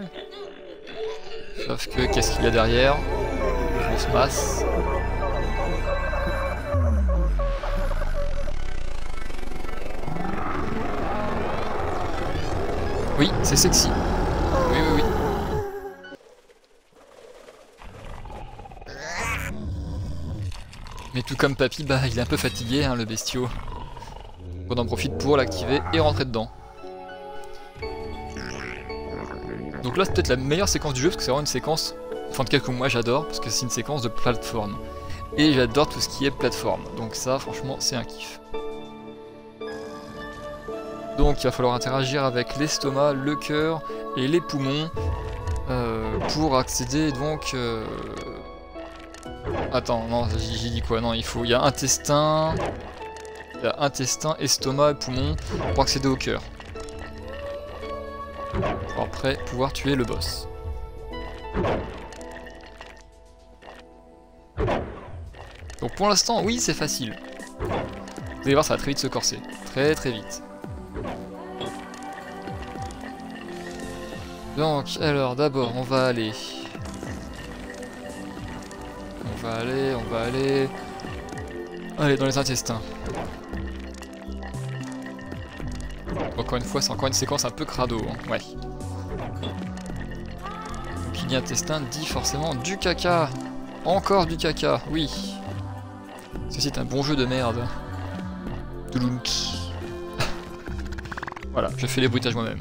Sauf que, qu'est-ce qu'il y a derrière? On se passe. Oui, c'est sexy. Mais tout comme Papy, bah il est un peu fatigué, hein, le bestiau. On en profite pour l'activer et rentrer dedans. Donc là c'est peut-être la meilleure séquence du jeu parce que c'est vraiment une séquence, enfin de quelques mois j'adore parce que c'est une séquence de plateforme. Et j'adore tout ce qui est plateforme. Donc ça franchement c'est un kiff. Donc il va falloir interagir avec l'estomac, le cœur et les poumons euh, pour accéder donc... Euh... Attends, non, j'ai dit quoi? Non, il faut... Il y a intestin... Il y a intestin, estomac et poumon pour accéder au cœur. Pour après pouvoir tuer le boss. Donc pour l'instant, oui, c'est facile. Vous allez voir, ça va très vite se corser. Très très vite. Donc, alors d'abord, on va aller... On va aller, on va aller... Allez, dans les intestins. Encore une fois, c'est encore une séquence un peu crado, hein. ouais. Qui dit intestin dit forcément du caca. Encore du caca, oui. Ceci est un bon jeu de merde. *laughs* voilà, je fais les bruitages moi-même.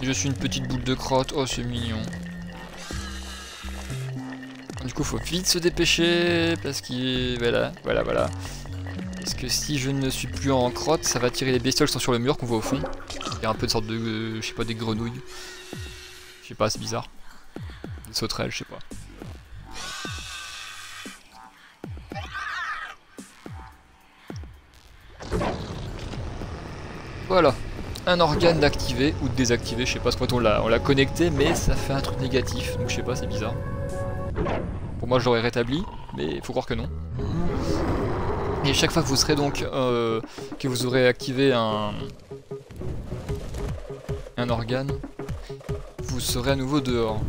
Je suis une petite boule de crotte. Oh, c'est mignon. Faut vite se dépêcher parce qu'il... Voilà, voilà, voilà. Parce que si je ne suis plus en crotte, ça va tirer les bestioles qui sont sur le mur qu'on voit au fond. Il y a un peu de sorte de... Euh, je sais pas, des grenouilles. Je sais pas, c'est bizarre. Des sauterelles, je sais pas. Voilà un organe d'activer ou de je sais pas ce qu'on on l'a connecté mais ça fait un truc négatif, donc je sais pas, c'est bizarre. Pour moi je l'aurais rétabli, mais il faut croire que non. Et chaque fois que vous serez donc euh, que vous aurez activé un un organe, vous serez à nouveau dehors.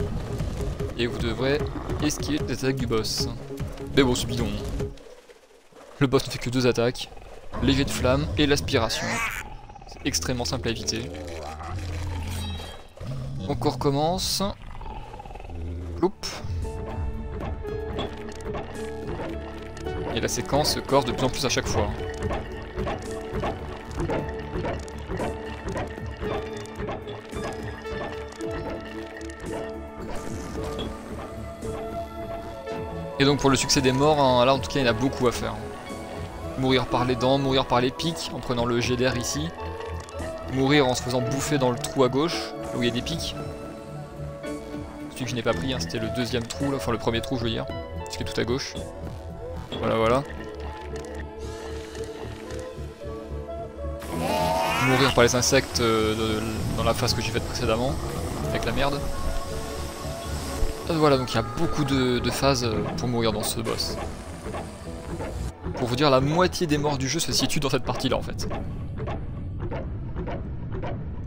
Et vous devrez esquiver les attaques du boss. Mais bon, c'est bidon. Le boss ne fait que deux attaques, l'effet de flamme et l'aspiration extrêmement simple à éviter. Donc on recommence. Et la séquence se corse de plus en plus à chaque fois. Et donc pour le succès des morts, hein, là en tout cas il y en a beaucoup à faire. Mourir par les dents, mourir par les pics, en prenant le jet d'air ici mourir en se faisant bouffer dans le trou à gauche, où il y a des pics. Celui que je n'ai pas pris, hein, c'était le deuxième trou, là, enfin le premier trou je veux dire, qui est tout à gauche. Voilà, voilà. Mourir par les insectes euh, dans la phase que j'ai faite précédemment, avec la merde. Euh, voilà, donc il y a beaucoup de, phases euh, pour mourir dans ce boss. Pour vous dire, la moitié des morts du jeu se situe dans cette partie-là en fait.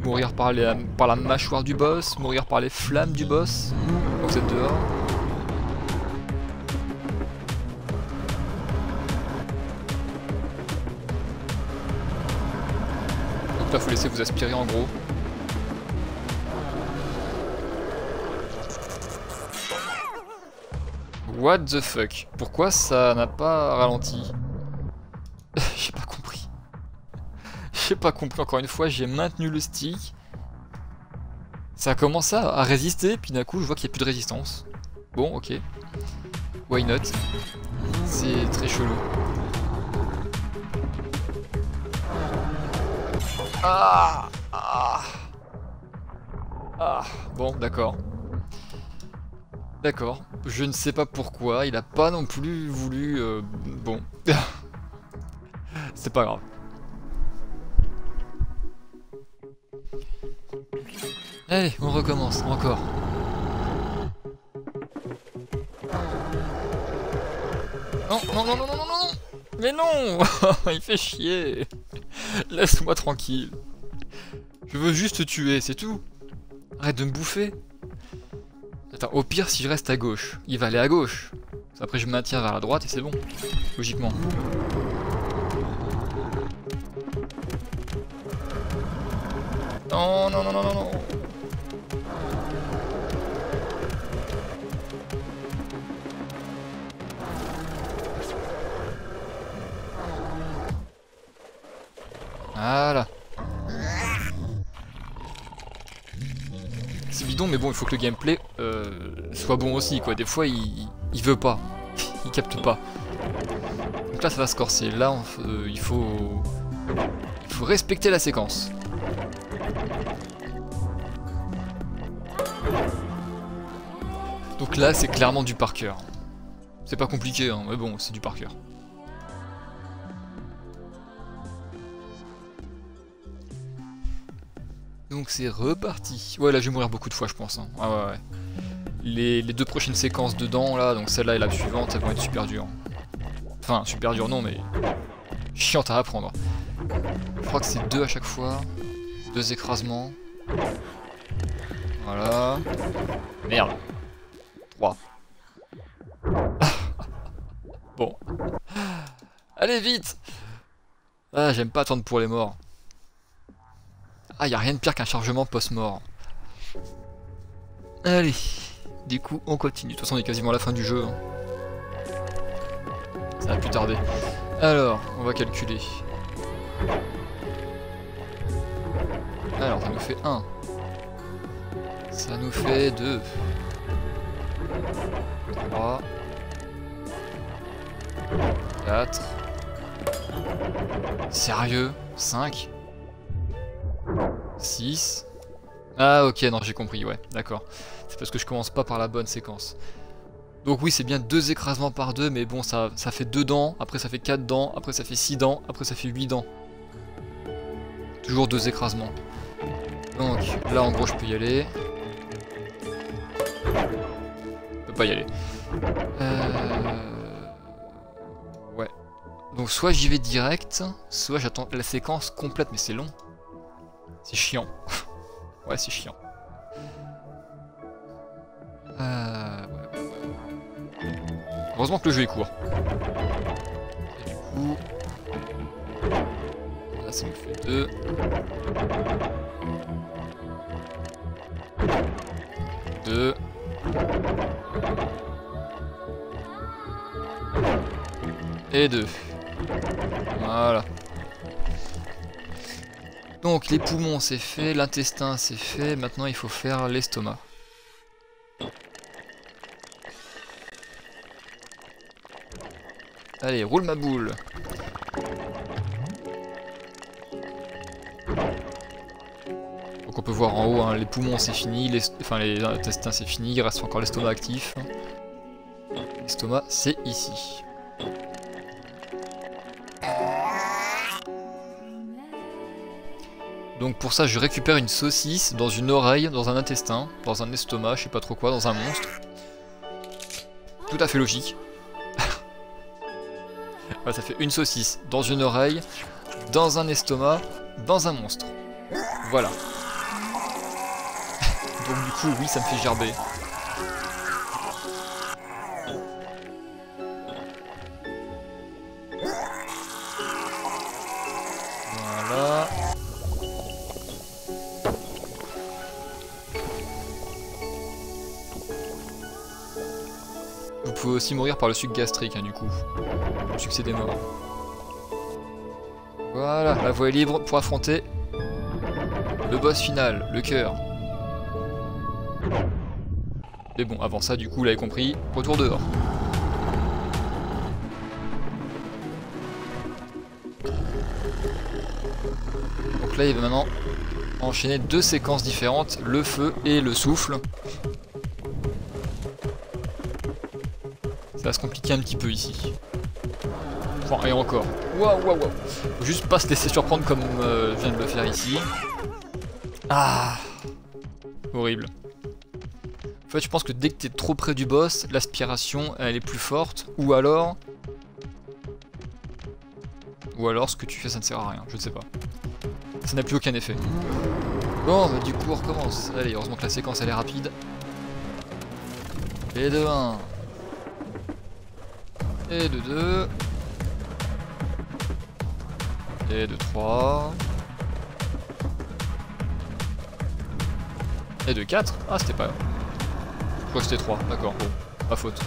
Mourir par, la mâchoire du boss, mourir par les flammes du boss. Donc vous êtes dehors. Faut laisser vous aspirer en gros. What the fuck? Pourquoi ça n'a pas ralenti? *laughs* J'ai pas *laughs* j'ai pas compris encore une fois, j'ai maintenu le stick. Ça a commencé à résister, puis d'un coup je vois qu'il n'y a plus de résistance. Bon, ok. Why not? C'est très chelou. Ah Ah Ah Bon, d'accord. D'accord. Je ne sais pas pourquoi, il a pas non plus voulu... Euh, bon. *laughs* C'est pas grave. Allez, on recommence, encore. Non, non, non, non, non, non, non Mais non *laughs* Il fait chier *laughs* Laisse-moi tranquille. Je veux juste te tuer, c'est tout. Arrête de me bouffer. Attends, au pire, si je reste à gauche, il va aller à gauche. Après, je maintiens vers la droite et c'est bon. Logiquement. Non, non, non, non, non, non. Le gameplay euh, soit bon aussi, quoi. Des fois, il, il veut pas. il capte pas. Donc là, ça va se corser. Là, euh, il faut... Il faut respecter la séquence. Donc là, c'est clairement du par cœur. C'est pas compliqué, hein, mais bon, c'est du par cœur. Donc c'est reparti. Ouais, là je vais mourir beaucoup de fois, je pense. Hein. ouais. Les, deux prochaines séquences dedans, là, donc celle-là et la suivante, elles vont être super dures. Enfin, super dures non, mais chiante à apprendre. Je crois que c'est deux à chaque fois. Deux écrasements. Voilà. Merde. Trois. *laughs* bon. Allez, vite Ah, j'aime pas attendre pour les morts. Ah, y a rien de pire qu'un chargement post-mort. Allez. Du coup, on continue. De toute façon, on est quasiment à la fin du jeu. Hein. Ça va plus tarder. Alors, on va calculer. Alors, ça nous fait 1. Ça nous fait 2. 3. 4. Sérieux? 5. 6. Ah ok, non j'ai compris, ouais, d'accord. C'est parce que je commence pas par la bonne séquence. Donc oui, c'est bien deux écrasements par deux, mais bon, ça, ça fait deux dents, après ça fait quatre dents, après ça fait six dents, après ça fait huit dents. Toujours deux écrasements. Donc là, en gros, je peux y aller. Je peux pas y aller. Euh... Ouais. Donc soit j'y vais direct, soit j'attends la séquence complète, mais c'est long. C'est chiant. *laughs* ouais, c'est chiant. Euh... Heureusement que le jeu est court. Et du coup... Là ça me fait deux. Deux. Et deux. Voilà. Donc les poumons c'est fait, l'intestin c'est fait, maintenant il faut faire l'estomac. Allez, roule ma boule. Donc on peut voir en haut, hein, les poumons c'est fini, enfin les intestins c'est fini, il reste encore l'estomac actif. L'estomac c'est ici. Donc pour ça je récupère une saucisse dans une oreille, dans un intestin, dans un estomac, je sais pas trop quoi, dans un monstre. Tout à fait logique *laughs* ça fait une saucisse dans une oreille, dans un estomac, dans un monstre. Voilà. *laughs* Donc du coup, oui, ça me fait gerber. Aussi mourir par le suc gastrique, hein, du coup succès des morts. Voilà, la voie est libre pour affronter le boss final, le cœur. Mais bon, avant ça, du coup, vous l'avez compris, retour dehors. Donc là, il va maintenant enchaîner deux séquences différentes, le feu et le souffle. Va se compliquer un petit peu ici et encore. Waouh, waouh, waouh. Faut juste pas se laisser surprendre comme euh, je viens de le faire ici. Ah Horrible. En fait, je pense que dès que t'es trop près du boss, l'aspiration, elle est plus forte. Ou alors... Ou alors, ce que tu fais, ça ne sert à rien. Je ne sais pas. Ça n'a plus aucun effet. Bon, bah du coup, on recommence. Allez, heureusement que la séquence, elle est rapide. Et de 1. Et de 2. Et de 3. Et de 4 Ah, c'était pas... Je crois que c'était 3, d'accord, bon, pas faute.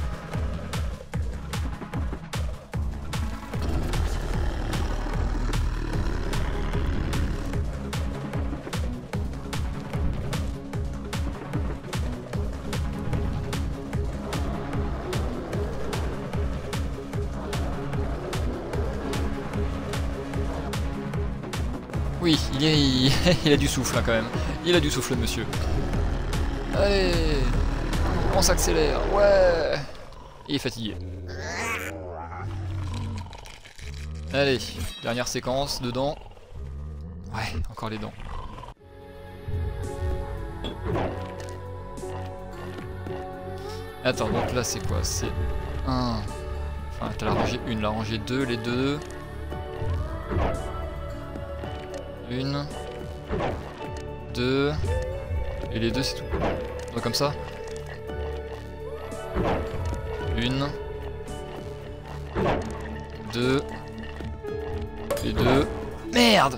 *laughs* il, a du souffle hein, quand même. Il a du souffle, monsieur. Allez On s'accélère, ouais Il est fatigué. Allez, dernière séquence, dedans. Ouais, encore les dents. Attends, donc là c'est quoi? C'est un... Enfin, t'as la rangée 1, la rangée 2, les deux. Une. Et les deux c'est tout. Donc comme ça. Une. Deux. Et deux. Merde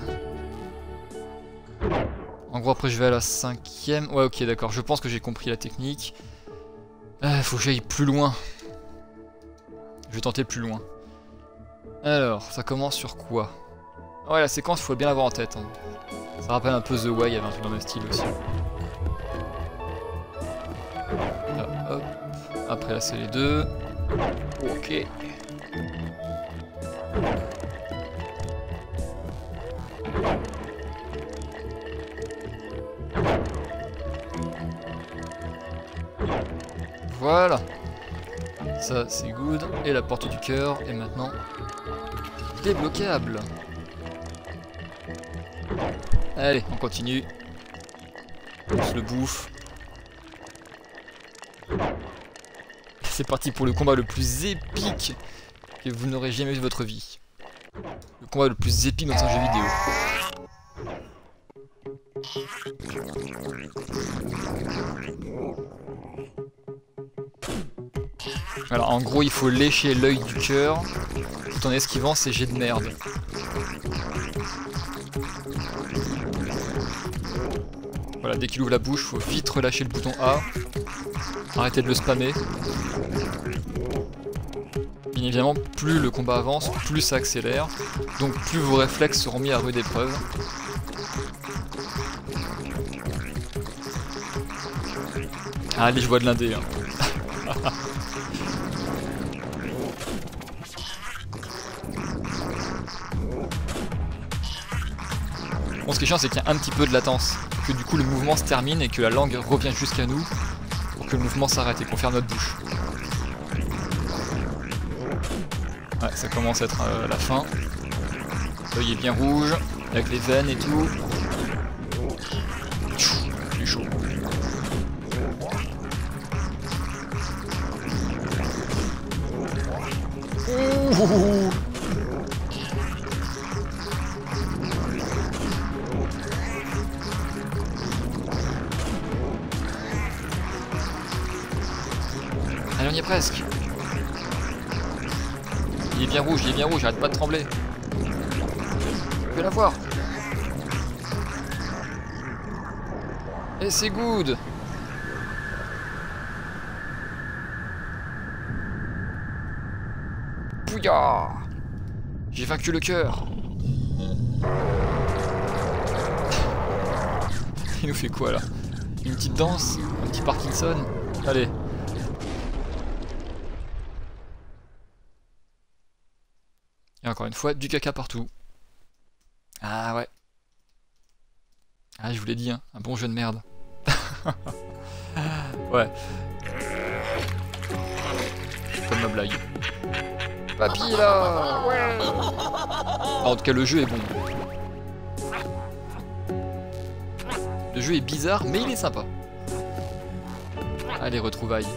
En gros après je vais à la cinquième. Ouais ok d'accord, je pense que j'ai compris la technique. Ah, faut que j'aille plus loin. Je vais tenter plus loin. Alors, ça commence sur quoi? Ouais, la séquence, faut bien l'avoir en tête. Hein. Ça rappelle un peu The Way, il y avait un truc dans le style aussi. Hop. Après, là, c'est les deux. Ok. Voilà. Ça, c'est good. Et la porte du cœur est maintenant débloquable. Allez, on continue. On se le bouffe. C'est parti pour le combat le plus épique que vous n'aurez jamais vu de votre vie. Le combat le plus épique dans un jeu vidéo. Alors en gros il faut lécher l'œil du cœur tout en esquivant ces jets de merde. Voilà, dès qu'il ouvre la bouche, faut vite relâcher le bouton A. Arrêtez de le spammer. Bien évidemment, plus le combat avance, plus ça accélère. Donc plus vos réflexes seront mis à rude épreuve. Allez, je vois de l'indé. Hein. *laughs* Bon, ce qui est chiant, c'est qu'il y a un petit peu de latence. Que du coup, le mouvement se termine et que la langue revient jusqu'à nous pour que le mouvement s'arrête et qu'on ferme notre bouche. Ouais, ça commence à être euh, la fin. L'œil est bien rouge, avec les veines et tout. Chaud. Ouh Il est bien rouge, il est bien rouge, arrête pas de trembler. Je vais la voir. Et c'est good. Bouillard J'ai vaincu le cœur. Il nous fait quoi là? Une petite danse? Un petit Parkinson? Allez. Une fois, du caca partout. Ah ouais. Ah, je vous l'ai dit, hein, un bon jeu de merde. *laughs* ouais. Comme ma blague. Papy là Ouais En tout cas, le jeu est bon. Le jeu est bizarre, mais il est sympa. Allez, retrouvailles.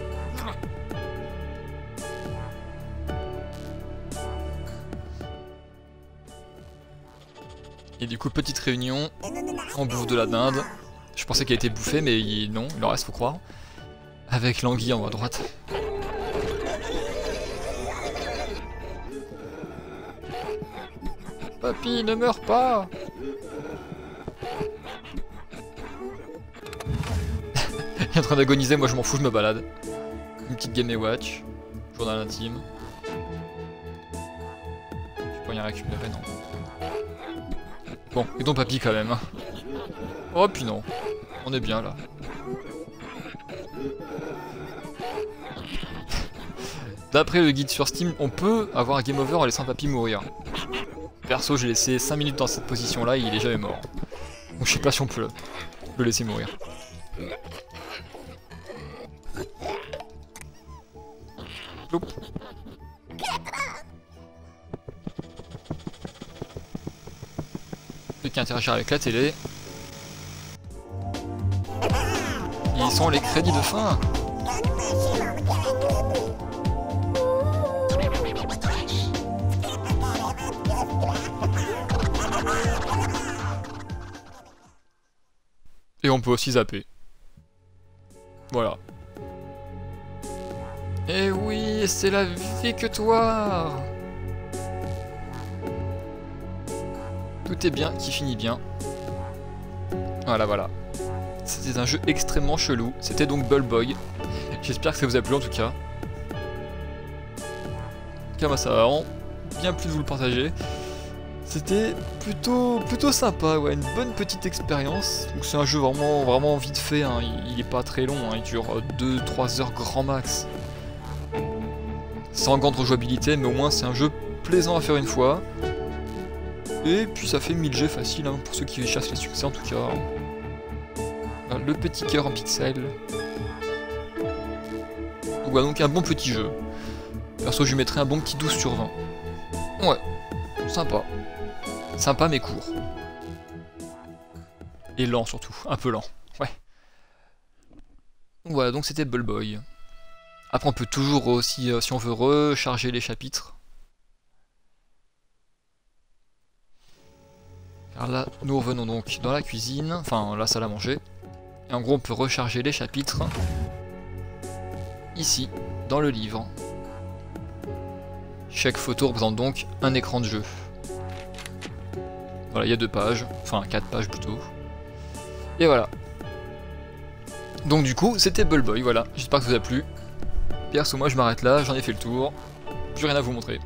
Et du coup, petite réunion, on bouffe de la dinde. Je pensais qu'elle était bouffée, mais non, il en reste, faut croire. Avec l'anguille en haut à droite. Papy, ne meurs pas *laughs* Il est en train d'agoniser, moi je m'en fous, je me balade. Une petite Game Watch, journal intime. Je peux rien récupérer, non. Bon, et donc papy quand même. hein. Oh puis non, on est bien là. D'après le guide sur Steam, on peut avoir un game over en laissant papy mourir. Perso, j'ai laissé 5 minutes dans cette position là et il est jamais mort. Donc je sais pas si on peut le, le laisser mourir. Qu'à interagir avec la télé. sont les crédits de fin. Et on peut aussi zapper. Voilà. Et oui, c'est la victoire Tout bien qui finit bien. Voilà, voilà. C'était un jeu extrêmement chelou. C'était donc Boy. J'espère que ça vous a plu en tout cas. Car ça va bien plus de vous le partager. C'était plutôt plutôt sympa, ouais, une bonne petite expérience. C'est un jeu vraiment vraiment vite fait, hein. il, est pas très long, hein. il dure 2-3 heures grand max. Sans grande rejouabilité, mais au moins c'est un jeu plaisant à faire une fois. Et puis ça fait 1000G facile hein, pour ceux qui chassent les succès en tout cas. Le petit cœur en pixel. Voilà donc un bon petit jeu. Perso je lui mettrais un bon petit 12 sur 20. Ouais, sympa. Sympa mais court. Et lent surtout, un peu lent. Ouais. Voilà, donc c'était Bullboy. Après on peut toujours aussi, euh, si on veut, recharger les chapitres. Alors là, nous revenons donc dans la cuisine, enfin la salle à manger. Et en gros on peut recharger les chapitres ici, dans le livre. Chaque photo représente donc un écran de jeu. Voilà, il y a deux pages, enfin quatre pages plutôt. Et voilà. Donc du coup, c'était Bullboy, voilà. J'espère que ça vous a plu. Perso, moi je m'arrête là, j'en ai fait le tour. Plus rien à vous montrer.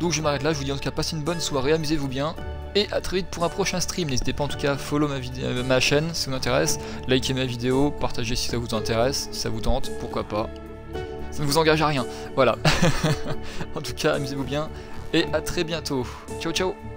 Donc je m'arrête là, je vous dis en tout cas passez une bonne soirée, amusez-vous bien. Et à très vite pour un prochain stream. N'hésitez pas en tout cas à follow ma, euh, ma chaîne si ça vous intéresse, likez ma vidéo, partagez si ça vous intéresse, si ça vous tente, pourquoi pas. Ça ne vous engage à rien. Voilà. *laughs* en tout cas, amusez-vous bien et à très bientôt. Ciao ciao